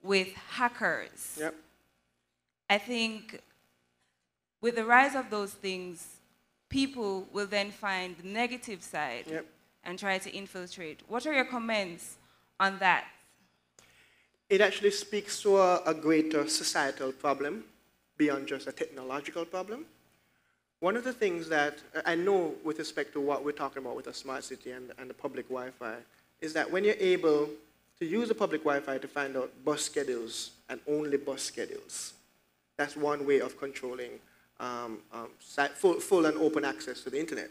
with hackers. Yep. I think with the rise of those things, people will then find the negative side Yep. and try to infiltrate. What are your comments on that? It actually speaks to a, a greater societal problem beyond just a technological problem. One of the things that I know with respect to what we're talking about with a smart city and, and the public Wi Fi is that when you're able to use the public Wi-Fi to find out bus schedules and only bus schedules. That's one way of controlling um, um, full, full and open access to the internet.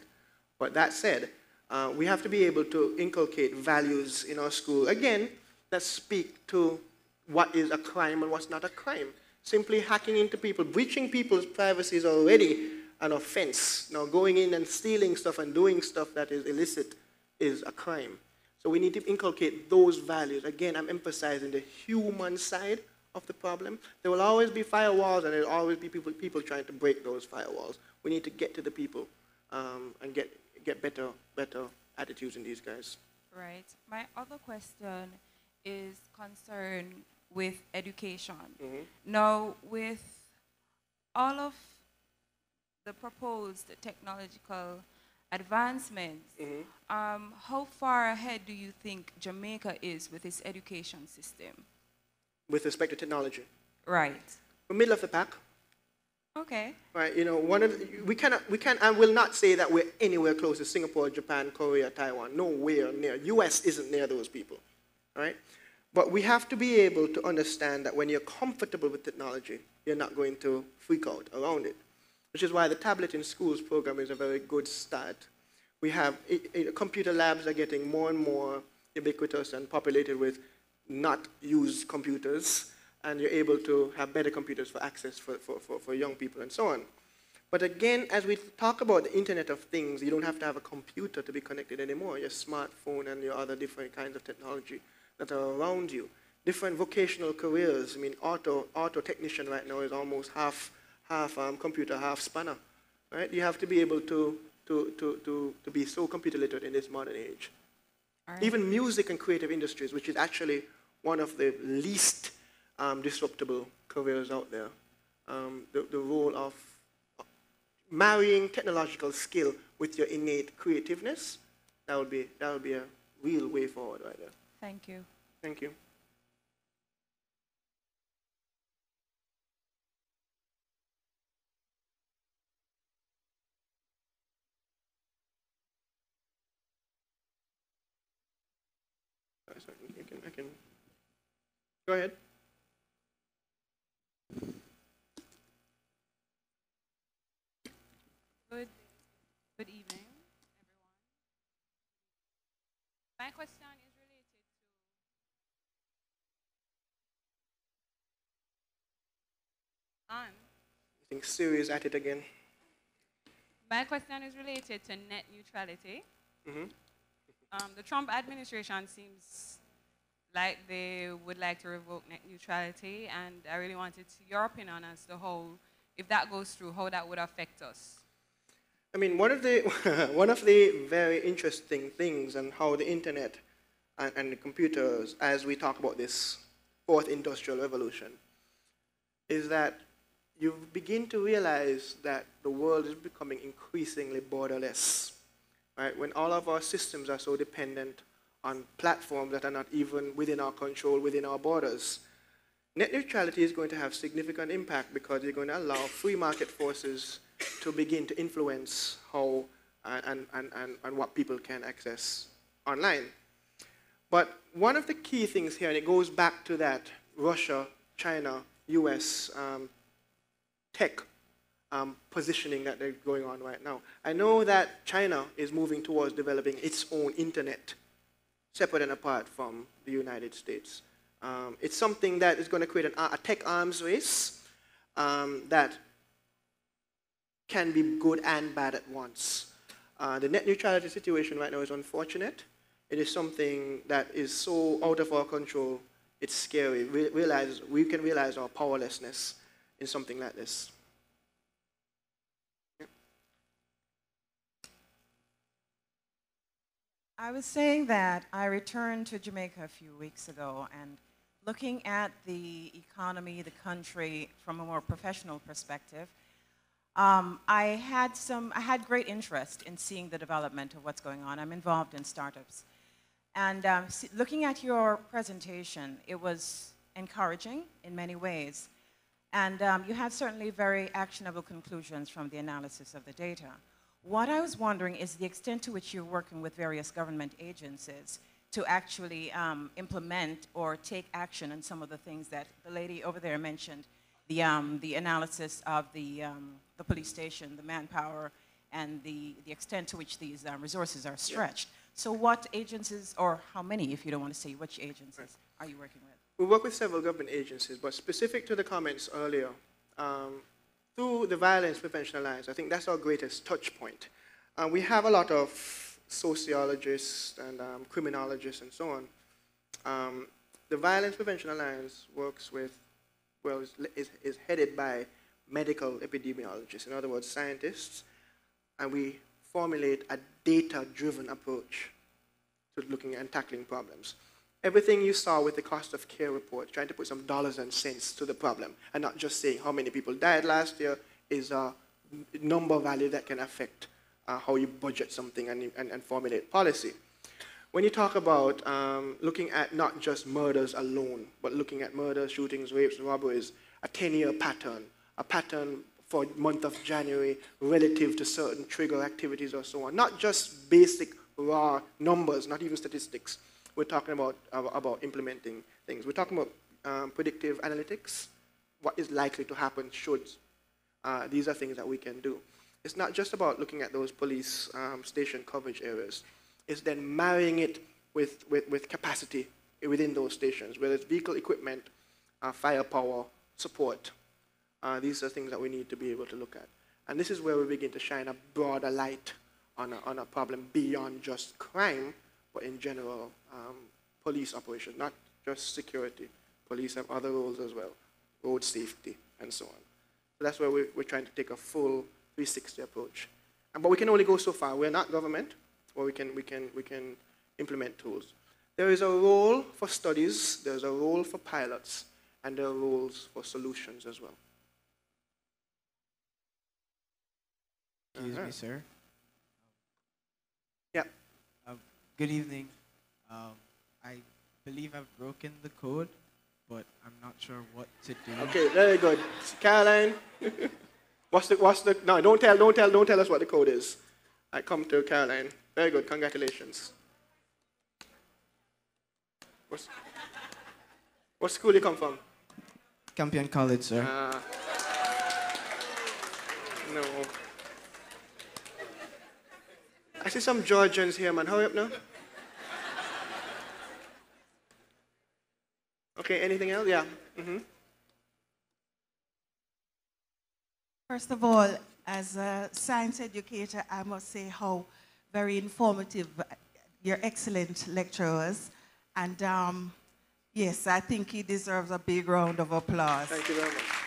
But that said, uh, we have to be able to inculcate values in our school, again, that speak to what is a crime and what's not a crime. Simply hacking into people, breaching people's privacy is already an offense. Now, going in and stealing stuff and doing stuff that is illicit is a crime. So we need to inculcate those values. Again, I'm emphasizing the human side of the problem. There will always be firewalls and there will always be people, people trying to break those firewalls. We need to get to the people um, and get, get better, better attitudes in these guys. Right. My other question is concerned with education. Mm -hmm. Now, with all of the proposed technological advancements, mm -hmm. um, how far ahead do you think Jamaica is with its education system? With respect to technology? Right. We're middle of the pack. Okay. Right, you know, one of the, we cannot, we can, I will not say that we're anywhere close to Singapore, Japan, Korea, Taiwan. Nowhere near. U.S. isn't near those people, right? But we have to be able to understand that when you're comfortable with technology, you're not going to freak out around it, which is why the Tablet in Schools program is a very good start. We have it, it, computer labs are getting more and more ubiquitous and populated with not use computers, and you're able to have better computers for access for, for, for, for young people and so on. But again, as we talk about the Internet of Things, you don't have to have a computer to be connected anymore. Your smartphone and your other different kinds of technology that are around you. Different vocational careers. I mean, auto, auto technician right now is almost half, half um, computer, half spanner. Right? You have to be able to, to, to, to, to be so computer literate in this modern age. Right. Even music and creative industries, which is actually one of the least um, disruptable careers out there. Um, the, the role of marrying technological skill with your innate creativeness, that would be, that would be a real way forward right there. Thank you. Thank you. I can, I can. Go ahead. Good, good evening, everyone. My question is related to on. I think Siri is at it again. My question is related to net neutrality. Mm -hmm. um, the Trump administration seems like they would like to revoke net neutrality, and I really wanted your opinion on as to how, if that goes through, how that would affect us. I mean, one of the <laughs> one of the very interesting things and how the internet and, and the computers, as we talk about this fourth industrial revolution, is that you begin to realize that the world is becoming increasingly borderless. Right? When all of our systems are so dependent on platforms that are not even within our control, within our borders, net neutrality is going to have significant impact because you're going to allow free market forces to begin to influence how and, and, and, and what people can access online. But one of the key things here, and it goes back to that Russia, China, US um, tech um, positioning that they're going on right now. I know that China is moving towards developing its own internet, separate and apart from the United States. Um, it's something that is going to create an, a tech arms race um, that can be good and bad at once. Uh, the net neutrality situation right now is unfortunate. It is something that is so out of our control, it's scary. We, realize, we can realize our powerlessness in something like this. I was saying that I returned to Jamaica a few weeks ago and looking at the economy, the country from a more professional perspective, um, I had some, I had great interest in seeing the development of what's going on. I'm involved in startups. And um, looking at your presentation, it was encouraging in many ways. And um, you have certainly very actionable conclusions from the analysis of the data. What I was wondering is the extent to which you're working with various government agencies to actually um, implement or take action on some of the things that the lady over there mentioned, the, um, the analysis of the, um, the police station, the manpower, and the, the extent to which these uh, resources are stretched. So what agencies, or how many, if you don't want to say which agencies, are you working with? We work with several government agencies, but specific to the comments earlier, um, through the Violence Prevention Alliance, I think that's our greatest touch point. Uh, we have a lot of sociologists and um, criminologists and so on. Um, the Violence Prevention Alliance works with, well, is, is, headed by medical epidemiologists, in other words, scientists, and we formulate a data-driven approach to looking and tackling problems. Everything you saw with the cost of care report, trying to put some dollars and cents to the problem, and not just saying how many people died last year, is a number value that can affect uh, how you budget something and, and, and, formulate policy. When you talk about um, looking at not just murders alone, but looking at murders, shootings, rapes, robberies, a 10-year pattern, a pattern for month of January relative to certain trigger activities or so on. Not just basic raw numbers, not even statistics. We're talking about, about implementing things. We're talking about um, predictive analytics, what is likely to happen should. Uh, these are things that we can do. It's not just about looking at those police um, station coverage areas. It's then marrying it with, with, with capacity within those stations, whether it's vehicle equipment, uh, firepower, support, uh, these are things that we need to be able to look at. And this is where we begin to shine a broader light on a, on a problem beyond just crime, but in general, um, police operations, not just security. Police have other roles as well, road safety, and so on. So that's where we're, we're trying to take a full 360 approach. And, but we can only go so far. We're not government, or we can, we, can, we can implement tools. There is a role for studies, there's a role for pilots, and there are roles for solutions as well. Excuse uh -huh. me, sir. Yeah. Um, good evening. Um, I believe I've broken the code, but I'm not sure what to do. Okay, very good. Caroline, <laughs> what's the what's the no? Don't tell, don't tell, don't tell us what the code is. I come to Caroline. Very good. Congratulations. What's, what school you come from? Campion College, sir. Uh, no. I see some Georgians here, man. Hurry up now. Okay, anything else? Yeah. Mm -hmm. First of all, as a science educator, I must say how very informative your excellent lecturers. And um, yes, I think he deserves a big round of applause. Thank you very much.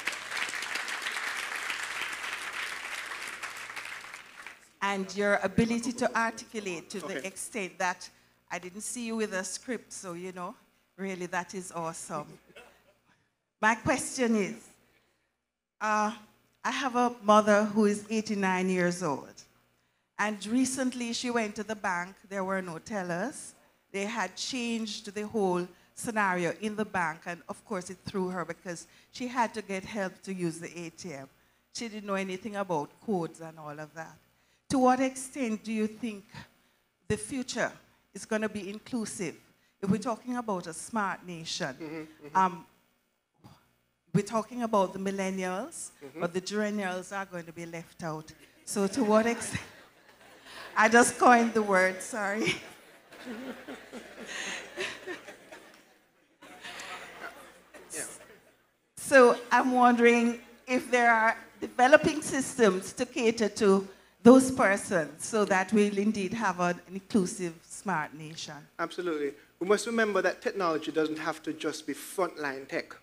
and your ability to articulate to okay. the extent that I didn't see you with a script, so you know, really that is awesome. My question is, uh, I have a mother who is 89 years old. And recently she went to the bank, there were no tellers. They had changed the whole scenario in the bank, and of course it threw her because she had to get help to use the ATM. She didn't know anything about codes and all of that. To what extent do you think the future is going to be inclusive? If we're talking about a smart nation, mm -hmm, mm -hmm. Um, we're talking about the millennials, mm -hmm. but the millennials are going to be left out. So to what extent? I just coined the word, sorry. So I'm wondering if there are developing systems to cater to those persons so that we'll indeed have an inclusive, smart nation. Absolutely. We must remember that technology doesn't have to just be frontline tech.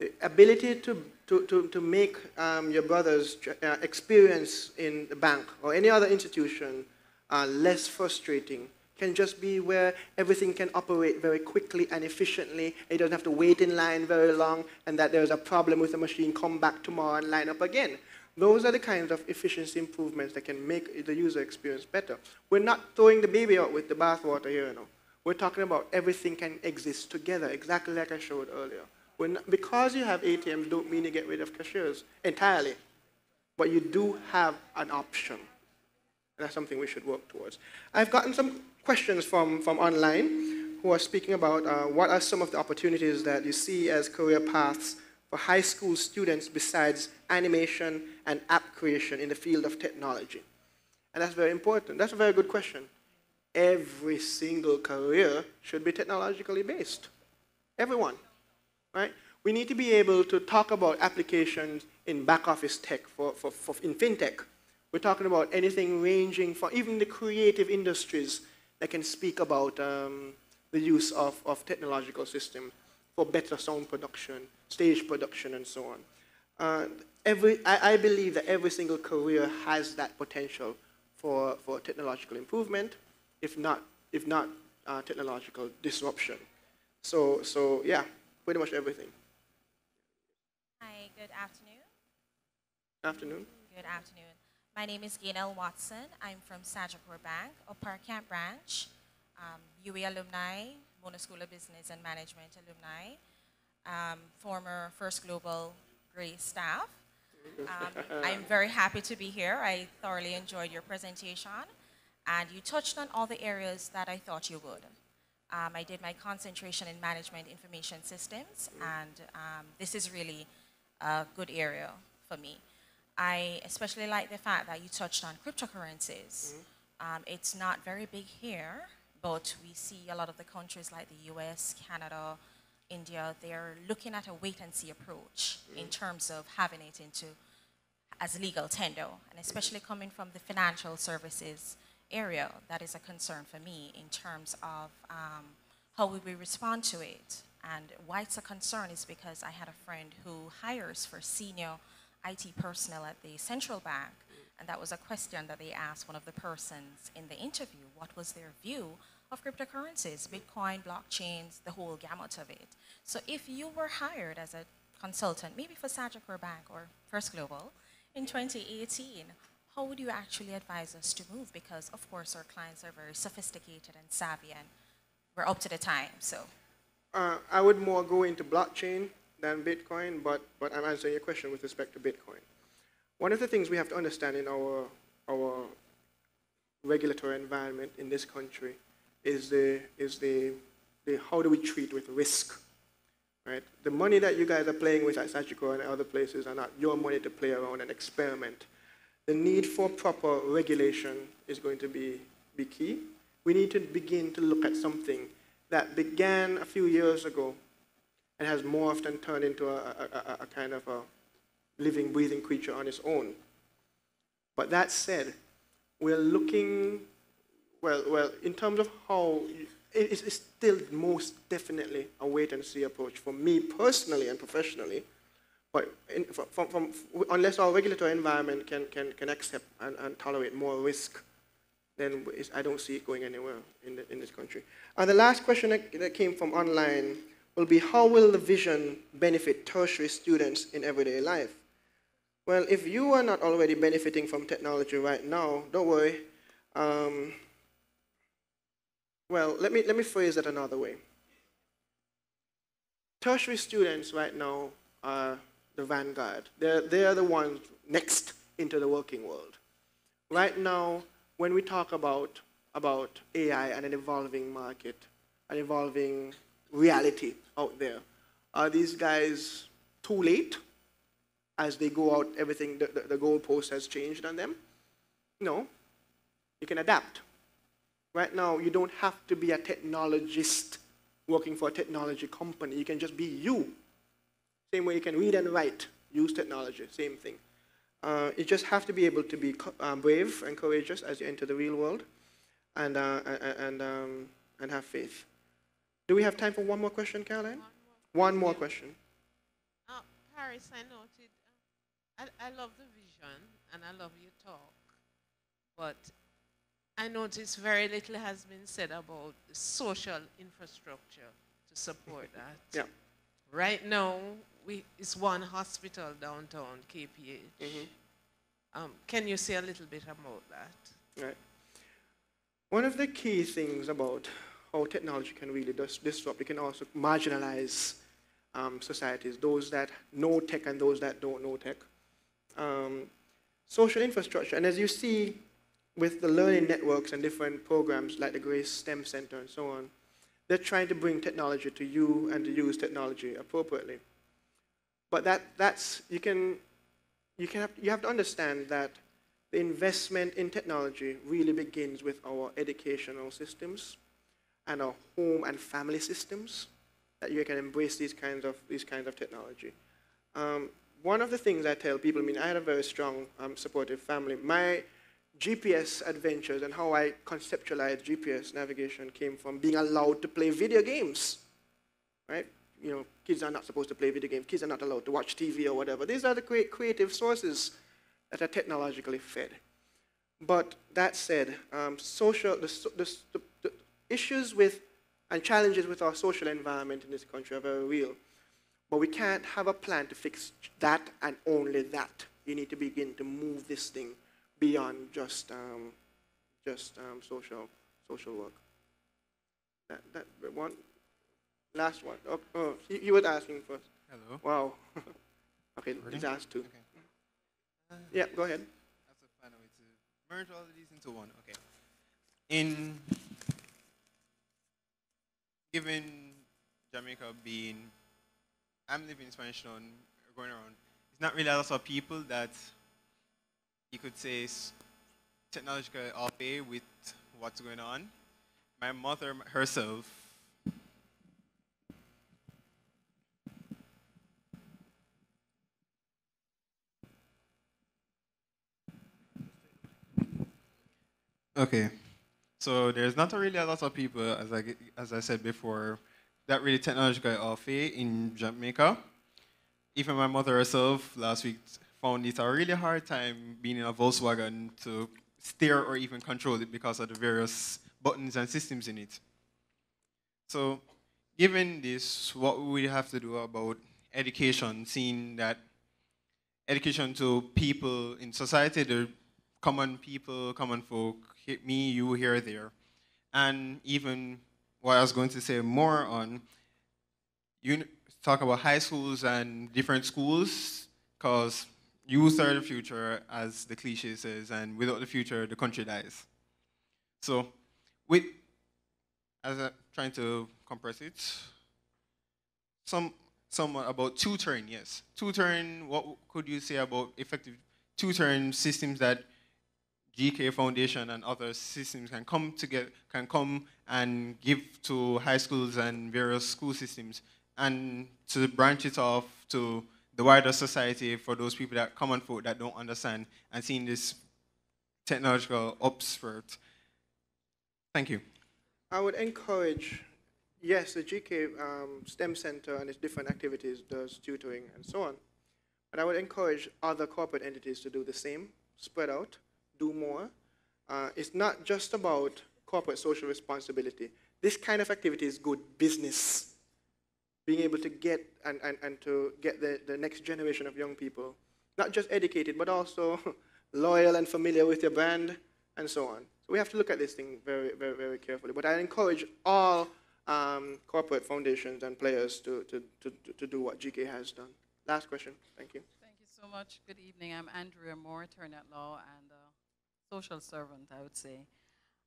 The ability to, to, to, to make um, your brother's uh, experience in the bank or any other institution uh, less frustrating can just be where everything can operate very quickly and efficiently. It doesn't have to wait in line very long, and that there's a problem with the machine, come back tomorrow and line up again. Those are the kinds of efficiency improvements that can make the user experience better. We're not throwing the baby out with the bathwater here, you know. We're talking about everything can exist together, exactly like I showed earlier. Because you have ATMs don't mean you get rid of cashiers entirely, but you do have an option. And that's something we should work towards. I've gotten some questions from, from online who are speaking about uh, what are some of the opportunities that you see as career paths for high school students besides animation and app creation in the field of technology. And that's very important. That's a very good question. Every single career should be technologically based. Everyone, right? We need to be able to talk about applications in back office tech, for, for, for in fintech. We're talking about anything ranging from even the creative industries that can speak about um, the use of, of technological systems for better sound production, stage production, and so on. Uh, every, I, I, believe that every single career has that potential for, for technological improvement, if not, if not uh, technological disruption. So, so yeah, pretty much everything. Hi, good afternoon. Afternoon. Good afternoon. My name is Gaynell Watson. I'm from Sagicor Bank, a Park Camp branch, um, alumni, Mona School of Business and Management alumni, um, former First Global Grace staff. <laughs> Um, I'm very happy to be here. I thoroughly enjoyed your presentation, and you touched on all the areas that I thought you would. Um, I did my concentration in management information systems, and um, this is really a good area for me. I especially like the fact that you touched on cryptocurrencies. Mm-hmm. Um, it's not very big here, but we see a lot of the countries like the US, Canada, India, they're looking at a wait and see approach mm-hmm. in terms of having it into as legal tender, and especially coming from the financial services area, that is a concern for me in terms of um, how we respond to it. And why it's a concern is because I had a friend who hires for senior IT personnel at the central bank, and that was a question that they asked one of the persons in the interview. What was their view of cryptocurrencies, Bitcoin, blockchains, the whole gamut of it? So if you were hired as a consultant, maybe for Sagicor Bank or First Global, in 2018, how would you actually advise us to move? Because of course our clients are very sophisticated and savvy and we're up to the time, so. Uh, I would more go into blockchain than Bitcoin, but, but I'm answering your question with respect to Bitcoin. One of the things we have to understand in our, our regulatory environment in this country is the, is the, the how do we treat with risk, right? The money that you guys are playing with at Sagicor and other places are not your money to play around and experiment. The need for proper regulation is going to be, be key. We need to begin to look at something that began a few years ago and has morphed and turned into a, a, a, kind of a living, breathing creature on its own. But that said, we're looking, well, well, in terms of how, it is still most definitely a wait and see approach for me personally and professionally. From, from, unless our regulatory environment can, can, can accept and, and tolerate more risk, then I don't see it going anywhere in, the, in this country. And the last question that, that came from online will be how will the vision benefit tertiary students in everyday life? Well, if you are not already benefiting from technology right now, don't worry. Um, well, let me, let me phrase it another way. Tertiary students right now are the vanguard. They're, they're the ones next into the working world. Right now, when we talk about, about AI and an evolving market, an evolving reality out there. Are these guys too late as they go out, everything, the, the, the goalpost has changed on them? No. You can adapt. Right now, you don't have to be a technologist working for a technology company. You can just be you. Same way you can read and write, use technology, same thing. Uh, you just have to be able to be uh, brave and courageous as you enter the real world and, uh, and, um, and have faith. Do we have time for one more question, Caroline? One more, one more question. Uh, Parris, I noted, uh, I, I love the vision and I love your talk, but I noticed very little has been said about social infrastructure to support <laughs> that. yeah. Right now, we, it's one hospital downtown, KPH. Mm -hmm. um, can you say a little bit about that? Right. One of the key things about how technology can really dis disrupt. It can also marginalize um, societies, those that know tech and those that don't know tech. Um, social infrastructure, and as you see with the learning networks and different programs like the Grace STEM Center and so on, they're trying to bring technology to you and to use technology appropriately. But that, that's, you can, you, can have, you have to understand that the investment in technology really begins with our educational systems and our home and family systems that you can embrace these kinds of, these kinds of technology. Um, one of the things I tell people, I mean, I had a very strong, um, supportive family. My GPS adventures and how I conceptualized GPS navigation came from being allowed to play video games, right? You know, kids are not supposed to play video games. Kids are not allowed to watch TV or whatever. These are the creative sources that are technologically fed. But that said, um, social, the, the, the, the issues with and challenges with our social environment in this country are very real. But we can't have a plan to fix that and only that. You need to begin to move this thing beyond just um, just um, social social work. That that one last one. Oh, oh you, you were asking first. Hello. Wow. <laughs> okay, Ready? he's asked two. Okay. Uh, Yeah, go ahead. That's a fun way to merge all of these into one. Okay. In given Jamaica being, I'm living in Spanish Town, going around. It's not really a lot of people that you could say technological off with what's going on. My mother herself. Okay. So there's not really a lot of people, as I, as I said before, that really technologically off in Jamaica. Even my mother herself last week found it a really hard time being in a Volkswagen to steer or even control it because of the various buttons and systems in it. So given this, what we have to do about education, seeing that education to people in society, the common people, common folk, me, you, here, there. And even what I was going to say more on, you talk about high schools and different schools, because youth are the future, as the cliche says, and without the future, the country dies. So, with, as I'm trying to compress it, some, some about tutoring, yes. Tutoring, what could you say about effective tutoring systems that GK Foundation and other systems can come together, can come and give to high schools and various school systems, and to branch it off to the wider society for those people that common folk that don't understand and seeing this technological upspurt. Thank you. I would encourage, yes, the GK um, STEM Center and its different activities does tutoring and so on. But I would encourage other corporate entities to do the same, spread out, do more. Uh, it's not just about corporate social responsibility. This kind of activity is good business. Being able to get and, and, and to get the, the next generation of young people, not just educated, but also <laughs> loyal and familiar with your brand and so on. So we have to look at this thing very, very, very carefully. But I encourage all um, corporate foundations and players to, to, to, to do what GK has done. Last question. Thank you. Thank you so much. Good evening. I'm Andrea Moore, attorney at law and a social servant, I would say.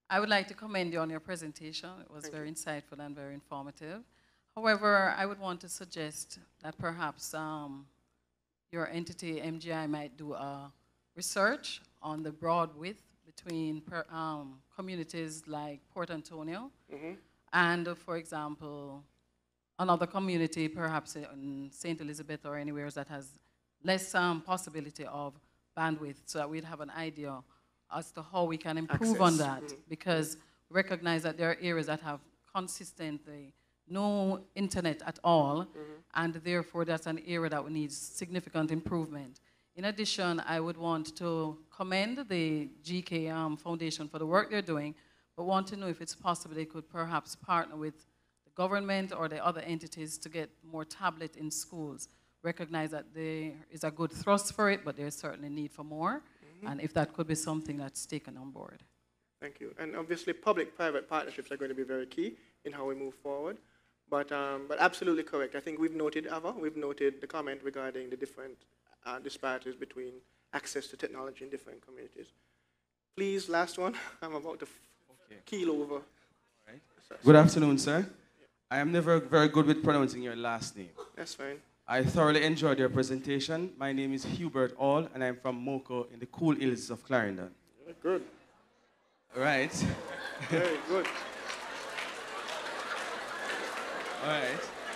I would like to commend you on your presentation. It was Thank very insightful and very informative. However, I would want to suggest that perhaps um, your entity, MGI, might do a research on the broad width between per, um, communities like Port Antonio Mhm. and, uh, for example, another community, perhaps in St. Elizabeth or anywhere that has less um, possibility of bandwidth, so that we'd have an idea as to how we can improve on Access. that. Mhm. Because we recognize that there are areas that have consistently no internet at all, and therefore that's an area that needs significant improvement. In addition, I would want to commend the GK um, Foundation for the work they're doing, but want to know if it's possible they could perhaps partner with the government or the other entities to get more tablet in schools. Recognize that there is a good thrust for it, but there's certainly need for more, Mhm. and if that could be something that's taken on board. Thank you. And obviously, public-private partnerships are going to be very key in how we move forward. But, um, but absolutely correct. I think we've noted, Ava, we've noted the comment regarding the different uh, disparities between access to technology in different communities. Please, last one. <laughs> I'm about to okay. keel over. Right. Good afternoon, sir. I am never very good with pronouncing your last name. That's fine. I thoroughly enjoyed your presentation. My name is Hubert All, and I'm from Moco in the cool hills of Clarendon. Good. Right. Very good. All right.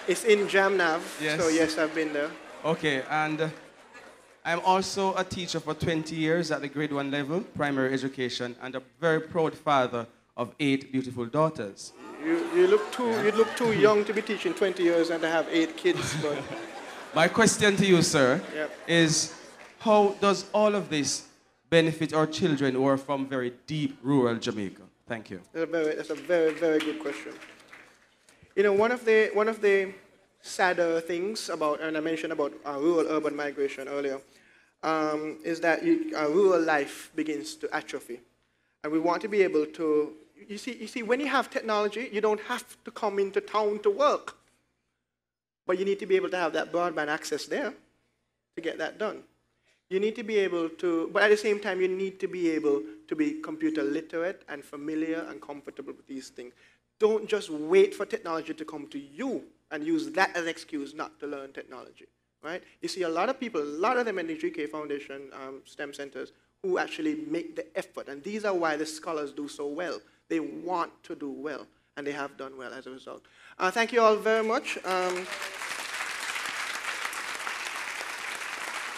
It's in JamNav, yes. so yes, I've been there. Okay, and uh, I'm also a teacher for 20 years at the grade one level, primary education, and a very proud father of eight beautiful daughters. You, you look too yeah. you look too young to be teaching 20 years and to have eight kids. But <laughs> my question to you, sir, yep. is how does all of this benefit our children who are from very deep rural Jamaica? Thank you. That's a very, that's a very, very good question. You know, one of the one of the sadder things about, and I mentioned about uh, rural-urban migration earlier, um, is that you, uh, rural life begins to atrophy, and we want to be able to. You see, you see, when you have technology, you don't have to come into town to work, but you need to be able to have that broadband access there to get that done. You need to be able to, but at the same time, you need to be able to be computer literate and familiar and comfortable with these things. Don't just wait for technology to come to you and use that as an excuse not to learn technology, right? You see a lot of people, a lot of them in the GK Foundation um, STEM centers, who actually make the effort. And these are why the scholars do so well. They want to do well, and they have done well as a result. Uh, thank you all very much. Um,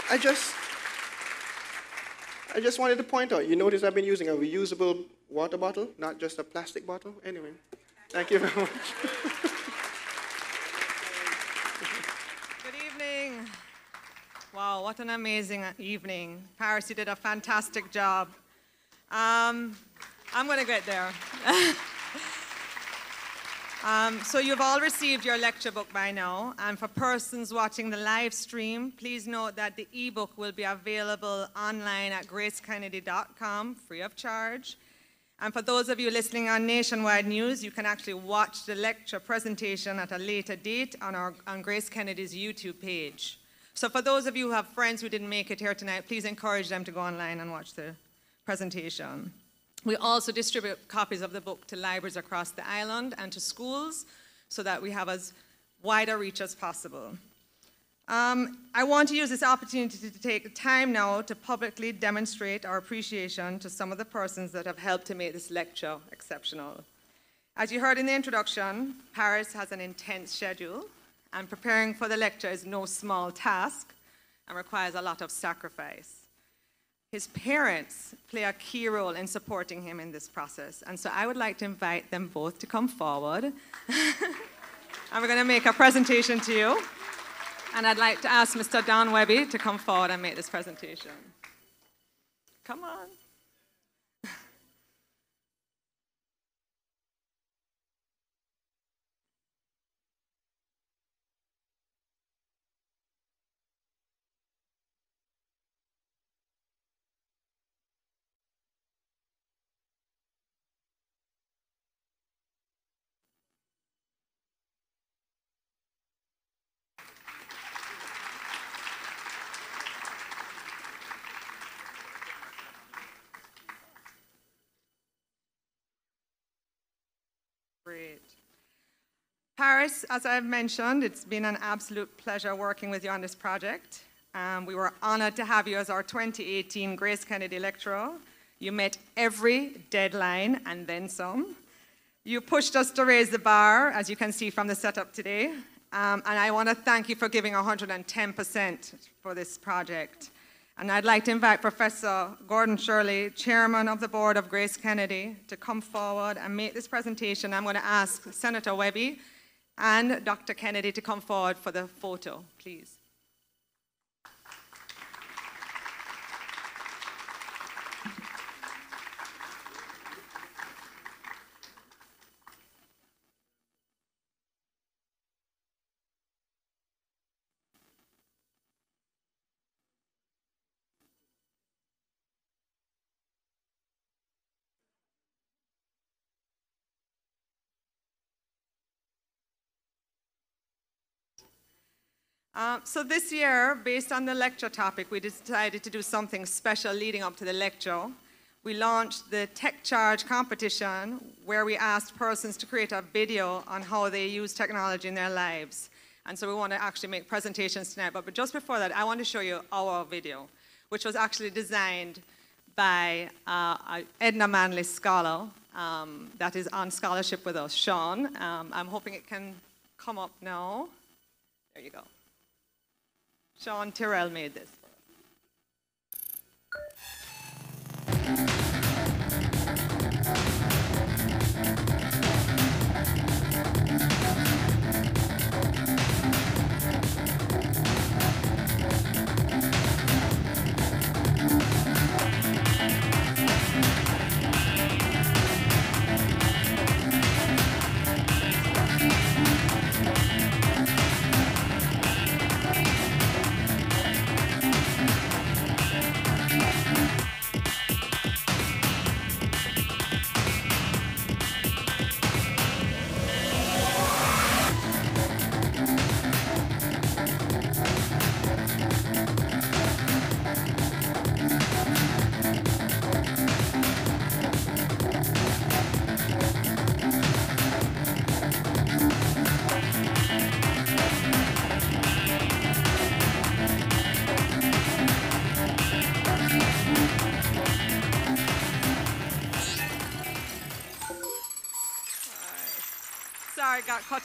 I just, I just wanted to point out, you notice I've been using a reusable water bottle, not just a plastic bottle. Anyway, thank you very much. Good evening. Wow, what an amazing evening. Parris, you did a fantastic job. Um, I'm going to get there. <laughs> um, so you've all received your lecture book by now, and for persons watching the live stream, please note that the ebook will be available online at gracekennedy.com, free of charge. And for those of you listening on Nationwide News, you can actually watch the lecture presentation at a later date on, our, on GraceKennedy's YouTube page. So for those of you who have friends who didn't make it here tonight, please encourage them to go online and watch the presentation. We also distribute copies of the book to libraries across the island and to schools so that we have as wide a reach as possible. Um, I want to use this opportunity to take time now to publicly demonstrate our appreciation to some of the persons that have helped to make this lecture exceptional. As you heard in the introduction, Parris has an intense schedule and preparing for the lecture is no small task and requires a lot of sacrifice. His parents play a key role in supporting him in this process, and so I would like to invite them both to come forward. <laughs> and we're going to make a presentation to you. And I'd like to ask Mr. Don Wehby to come forward and make this presentation. Come on. Great. Parris, as I've mentioned, it's been an absolute pleasure working with you on this project. Um, we were honored to have you as our 2018 GraceKennedy Lecturer. You met every deadline and then some. You pushed us to raise the bar, as you can see from the setup today. Um, and I want to thank you for giving 110% for this project. And I'd like to invite Professor Gordon Shirley, Chairman of the Board of GraceKennedy, to come forward and make this presentation. I'm going to ask Senator Wehby and Dr. Kennedy to come forward for the photo, please. Um, so this year, based on the lecture topic, we decided to do something special leading up to the lecture. we launched the Tech Charge competition where we asked persons to create a video on how they use technology in their lives. And so we want to actually make presentations tonight. But, but just before that, I want to show you our video, which was actually designed by uh, Edna Manley Scholar um, that is on scholarship with us, Sean. Um, I'm hoping it can come up now. There you go. Sean Terrell made this.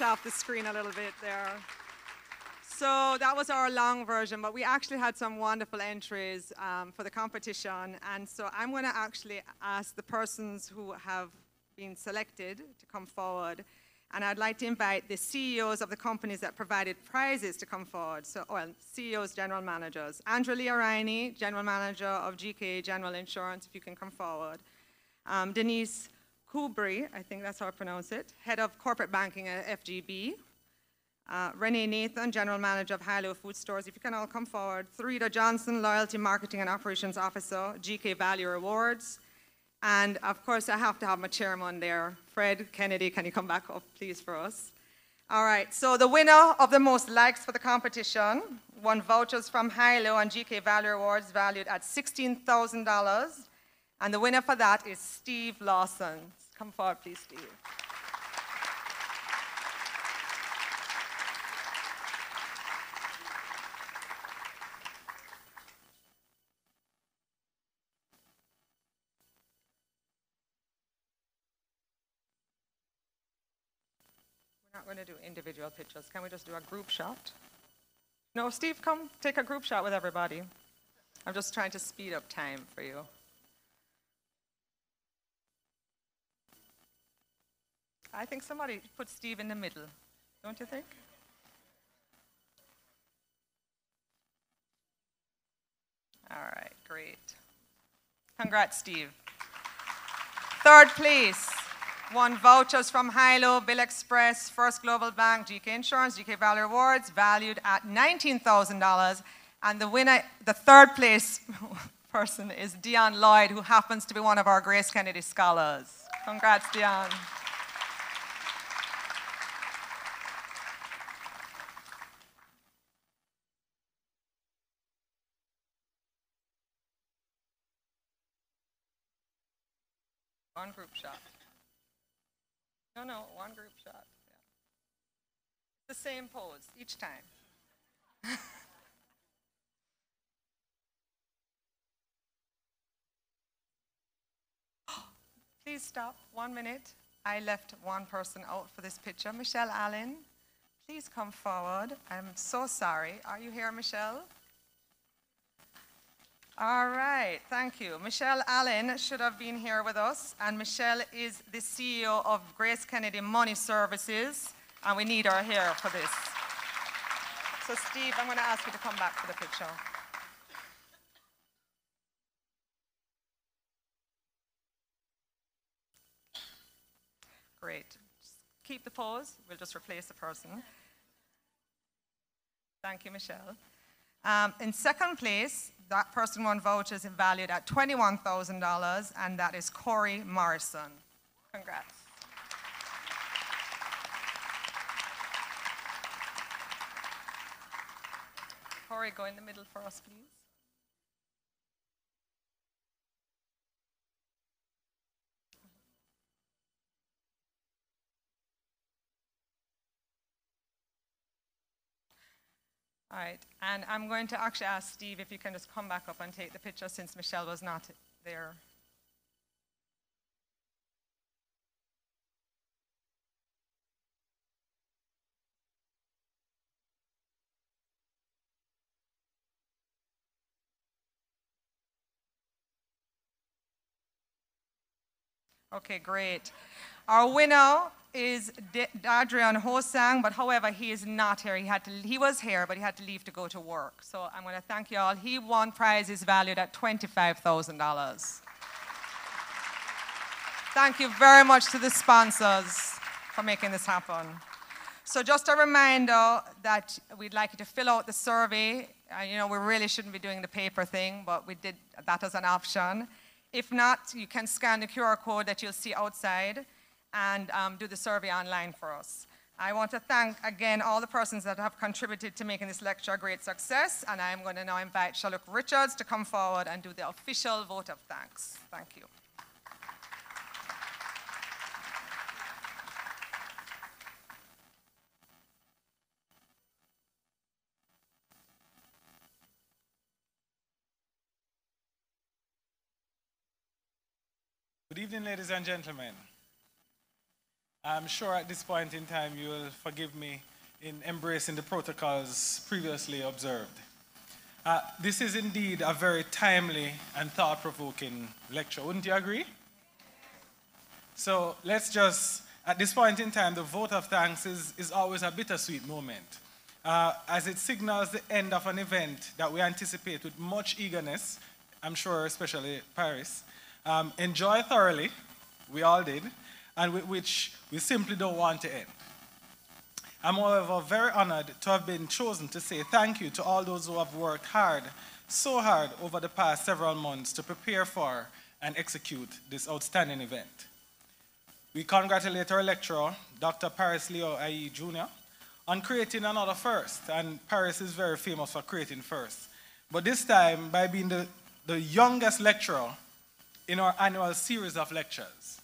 Off the screen a little bit there. So that was our long version, but we actually had some wonderful entries um, for the competition. And so I'm going to actually ask the persons who have been selected to come forward. And I'd like to invite the CEOs of the companies that provided prizes to come forward. So, well, CEOs, general managers. Andrew Riney, general manager of GK General Insurance, if you can come forward. Um, Denise Kubri, I think that's how I pronounce it, head of corporate banking at FGB. Uh, Renee Nathan, general manager of Hi-Lo Food Stores. If you can all come forward. Theresa Johnson, loyalty marketing and operations officer, GK Value Rewards. And of course, I have to have my chairman there. Fred Kennedy, can you come back up, please, for us? All right, so the winner of the most likes for the competition won vouchers from Hi-Lo and GK Value Awards valued at $16,000. And the winner for that is Steve Lawson. Come forward, please, Steve. We're not going to do individual pictures. Can we just do a group shot? No, Steve, come take a group shot with everybody. I'm just trying to speed up time for you. I think somebody put Steve in the middle, don't you think? All right, great. Congrats, Steve. Third place, won vouchers from Hi-Lo, Bill Express, First Global Bank, GK Insurance, GK Value Awards, valued at $19,000. And the winner, the third place <laughs> person is Dion Lloyd, who happens to be one of our GraceKennedy scholars. Congrats, Dion. One group shot. No, no, one group shot. Yeah. The same pose each time. <laughs> Please stop. One minute. I left one person out for this picture. Michelle Allen, please come forward. I'm so sorry. Are you here, Michelle? All right, thank you. Michelle Allen should have been here with us, and Michelle is the CEO of GraceKennedy Money Services, and we need her here for this. So, Steve, I'm going to ask you to come back for the picture. Great. Just keep the pose. We'll just replace the person. Thank you, Michelle. Um, in second place, that person won vouchers valued at $21,000, and that is Corey Morrison. Congrats. Corey, go in the middle for us, please. All right, and I'm going to actually ask Steve if you can just come back up and take the picture since Michelle was not there. Okay, great. Our winner is D- Adrian Hosang, but however, he is not here. He, had to, he was here, but he had to leave to go to work. So I'm going to thank you all. He won prizes valued at $25,000. Thank you very much to the sponsors for making this happen. So just a reminder that we'd like you to fill out the survey. Uh, you know, we really shouldn't be doing the paper thing, but we did that as an option. If not, you can scan the QR code that you'll see outside and um, do the survey online for us. I want to thank again all the persons that have contributed to making this lecture a great success, and I'm going to now invite Shaluk Richards to come forward and do the official vote of thanks. Thank you. Good evening, ladies and gentlemen. I'm sure at this point in time you will forgive me in embracing the protocols previously observed. Uh, this is indeed a very timely and thought provoking lecture, wouldn't you agree? So let's just, at this point in time, the vote of thanks is, is always a bittersweet moment, uh, as it signals the end of an event that we anticipate with much eagerness, I'm sure, especially Parris. Um, enjoy thoroughly, we all did, and which we simply don't want to end. I'm, however, very honored to have been chosen to say thank you to all those who have worked hard, so hard over the past several months to prepare for and execute this outstanding event. We congratulate our lecturer, Dr. Parris Lyew-Ayee Jr., on creating another first, and Parris is very famous for creating firsts. But this time, by being the, the youngest lecturer in our annual series of lectures.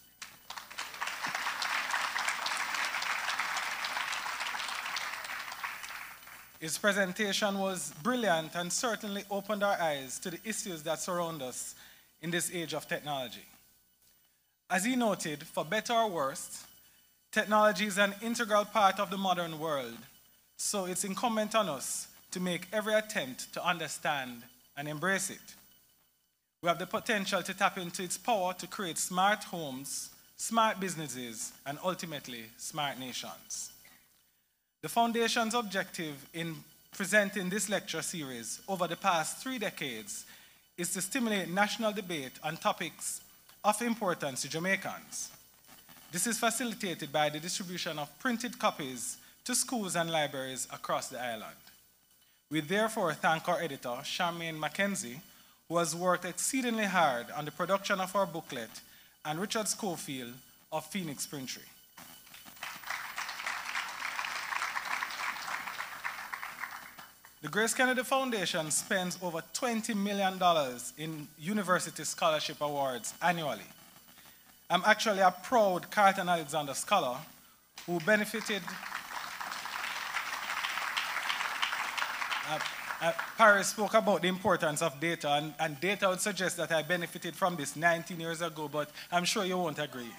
His presentation was brilliant and certainly opened our eyes to the issues that surround us in this age of technology. As he noted, for better or worse, technology is an integral part of the modern world, so it's incumbent on us to make every attempt to understand and embrace it. We have the potential to tap into its power to create smart homes, smart businesses, and ultimately, smart nations. The Foundation's objective in presenting this lecture series over the past three decades is to stimulate national debate on topics of importance to Jamaicans. This is facilitated by the distribution of printed copies to schools and libraries across the island. We therefore thank our editor, Charmaine Mackenzie, who has worked exceedingly hard on the production of our booklet, and Richard Schofield of Phoenix Printery. The GraceKennedy Foundation spends over $20 million in university scholarship awards annually. I'm actually a proud Carlton Alexander Scholar who benefited uh, uh, Parris spoke about the importance of data, and, and, data would suggest that I benefited from this 19 years ago, but I'm sure you won't agree.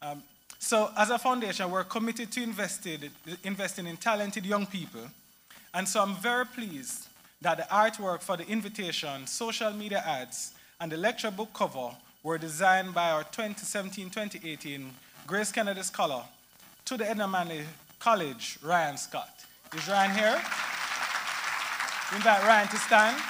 um, so, as a foundation, we're committed to investing in talented young people, and so I'm very pleased that the artwork for the invitation, social media ads, and the lecture book cover were designed by our 2017-2018 GraceKennedy Scholar to the Edna Manley College, Ryan Scott. Is Ryan here? Invite Ryan to stand.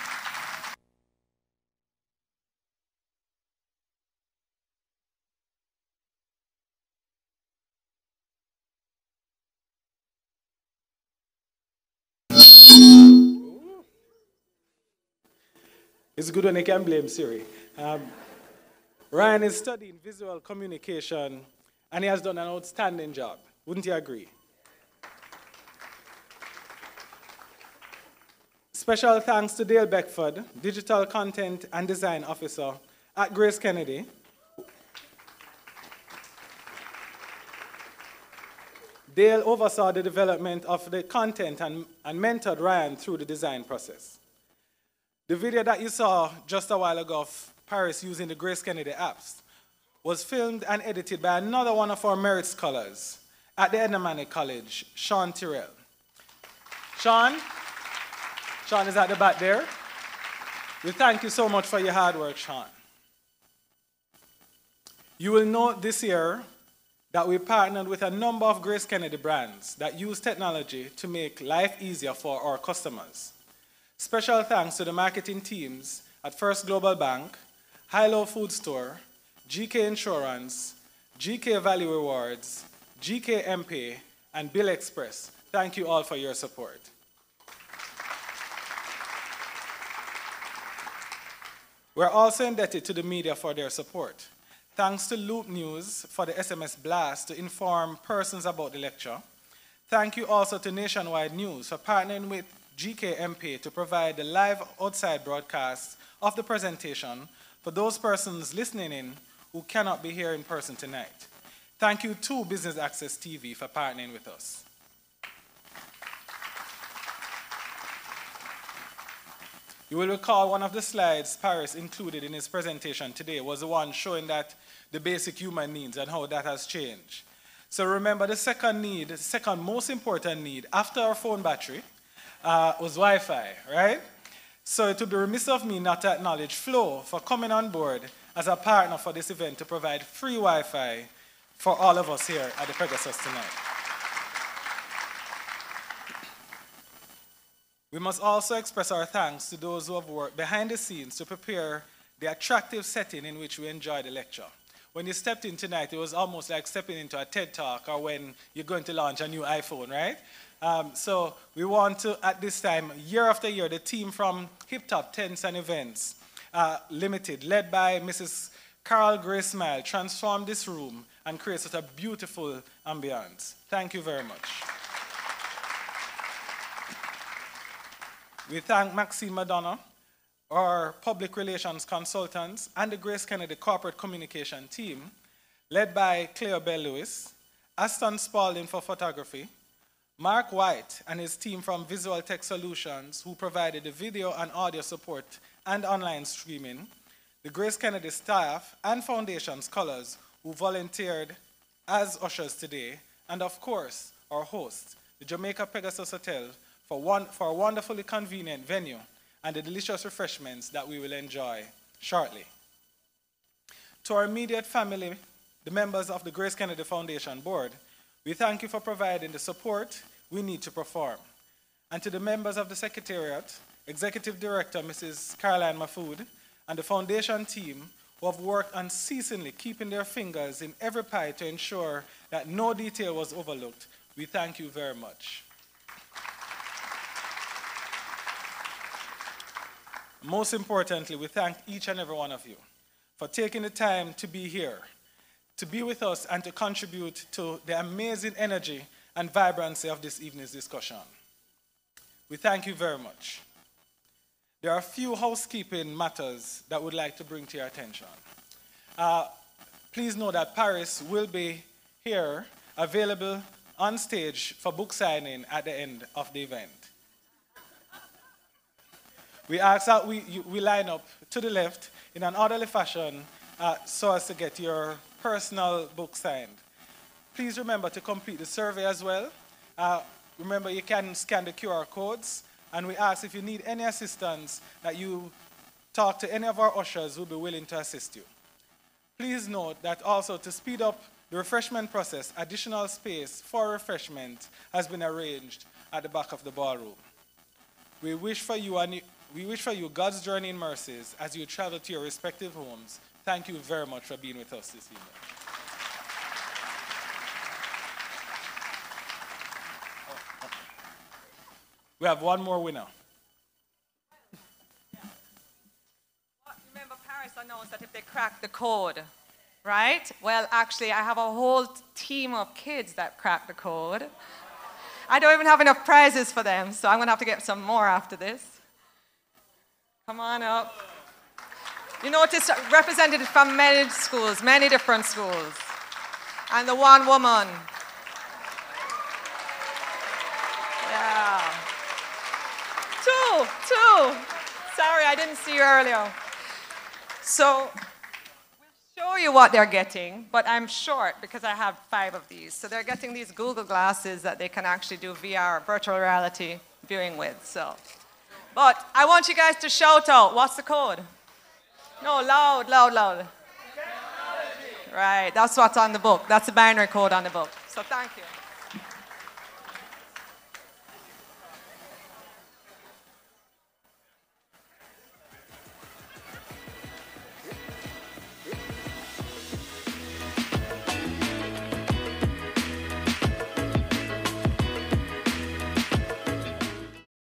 It's good when you can blame Siri. Um, Ryan is studying visual communication and he has done an outstanding job. Wouldn't you agree? Special thanks to Dale Beckford, Digital Content and Design Officer at GraceKennedy. Dale oversaw the development of the content and, and mentored Ryan through the design process. The video that you saw just a while ago of Parris using the GraceKennedy apps was filmed and edited by another one of our merit scholars at the Edna College, Sean Tyrrell. Sean, Sean is at the back there. We thank you so much for your hard work, Sean. You will note this year that we partnered with a number of GraceKennedy brands that use technology to make life easier for our customers. Special thanks to the marketing teams at First Global Bank, Hi-Lo Food Store, GK Insurance, GK Value Rewards, GK MP, and Bill Express. Thank you all for your support. We're also indebted to the media for their support. Thanks to Loop News for the SMS blast to inform persons about the lecture. Thank you also to Nationwide News for partnering with GKMP to provide the live outside broadcast of the presentation for those persons listening in who cannot be here in person tonight. Thank you to Business Access TV for partnering with us. You will recall one of the slides Parris included in his presentation today was the one showing that the basic human needs and how that has changed. So remember the second need, the second most important need after our phone battery uh, was Wi-Fi, right? So it would be remiss of me not to acknowledge Flow for coming on board as a partner for this event to provide free Wi-Fi for all of us here at the Pegasus tonight. We must also express our thanks to those who have worked behind the scenes to prepare the attractive setting in which we enjoy the lecture. When you stepped in tonight, it was almost like stepping into a TED Talk or when you're going to launch a new iPhone, right? Um, so we want to, at this time, year after year, the team from Hip Top Tents and Events uh, Limited, led by Mrs. Carol Grace Smile, transform this room and create such a beautiful ambiance. Thank you very much. We thank Maxine Madonna, our public relations consultants, and the GraceKennedy corporate communication team, led by Cleo Bell Lewis, Aston Spalding for photography, Mark White and his team from Visual Tech Solutions, who provided the video and audio support and online streaming, the GraceKennedy staff and foundation scholars who volunteered as ushers today, and of course, our host, the Jamaica Pegasus Hotel, for, one, for a wonderfully convenient venue and the delicious refreshments that we will enjoy shortly. To our immediate family, the members of the GraceKennedy Foundation Board, we thank you for providing the support we need to perform. And to the members of the Secretariat, Executive Director Mrs. Caroline Mahfood, and the Foundation team who have worked unceasingly keeping their fingers in every pie to ensure that no detail was overlooked, we thank you very much. Most importantly, we thank each and every one of you for taking the time to be here, to be with us, and to contribute to the amazing energy and vibrancy of this evening's discussion. We thank you very much. There are a few housekeeping matters that we'd like to bring to your attention. Uh, please know that Parris will be here, available on stage for book signing at the end of the event. We ask that we, we line up to the left in an orderly fashion uh, so as to get your personal book signed. Please remember to complete the survey as well. Uh, remember, you can scan the QR codes, and we ask if you need any assistance that you talk to any of our ushers who will be willing to assist you. Please note that also to speed up the refreshment process, additional space for refreshment has been arranged at the back of the ballroom. We wish for you we wish for you God's journey in mercies as you travel to your respective homes. Thank you very much for being with us this evening. We have one more winner. Remember, Parris announced that if they crack the code, right? Well, actually, I have a whole team of kids that crack the code. I don't even have enough prizes for them, so I'm going to have to get some more after this. Come on up. You notice represented from many schools, many different schools. And the one woman. Yeah. Two, two. Sorry, I didn't see you earlier. So we'll show you what they're getting, but I'm short because I have five of these. So they're getting these Google glasses that they can actually do VR, virtual reality viewing with. So, but I want you guys to shout out. What's the code? No, loud, loud, loud. Right, that's what's on the book. That's the binary code on the book. So thank you.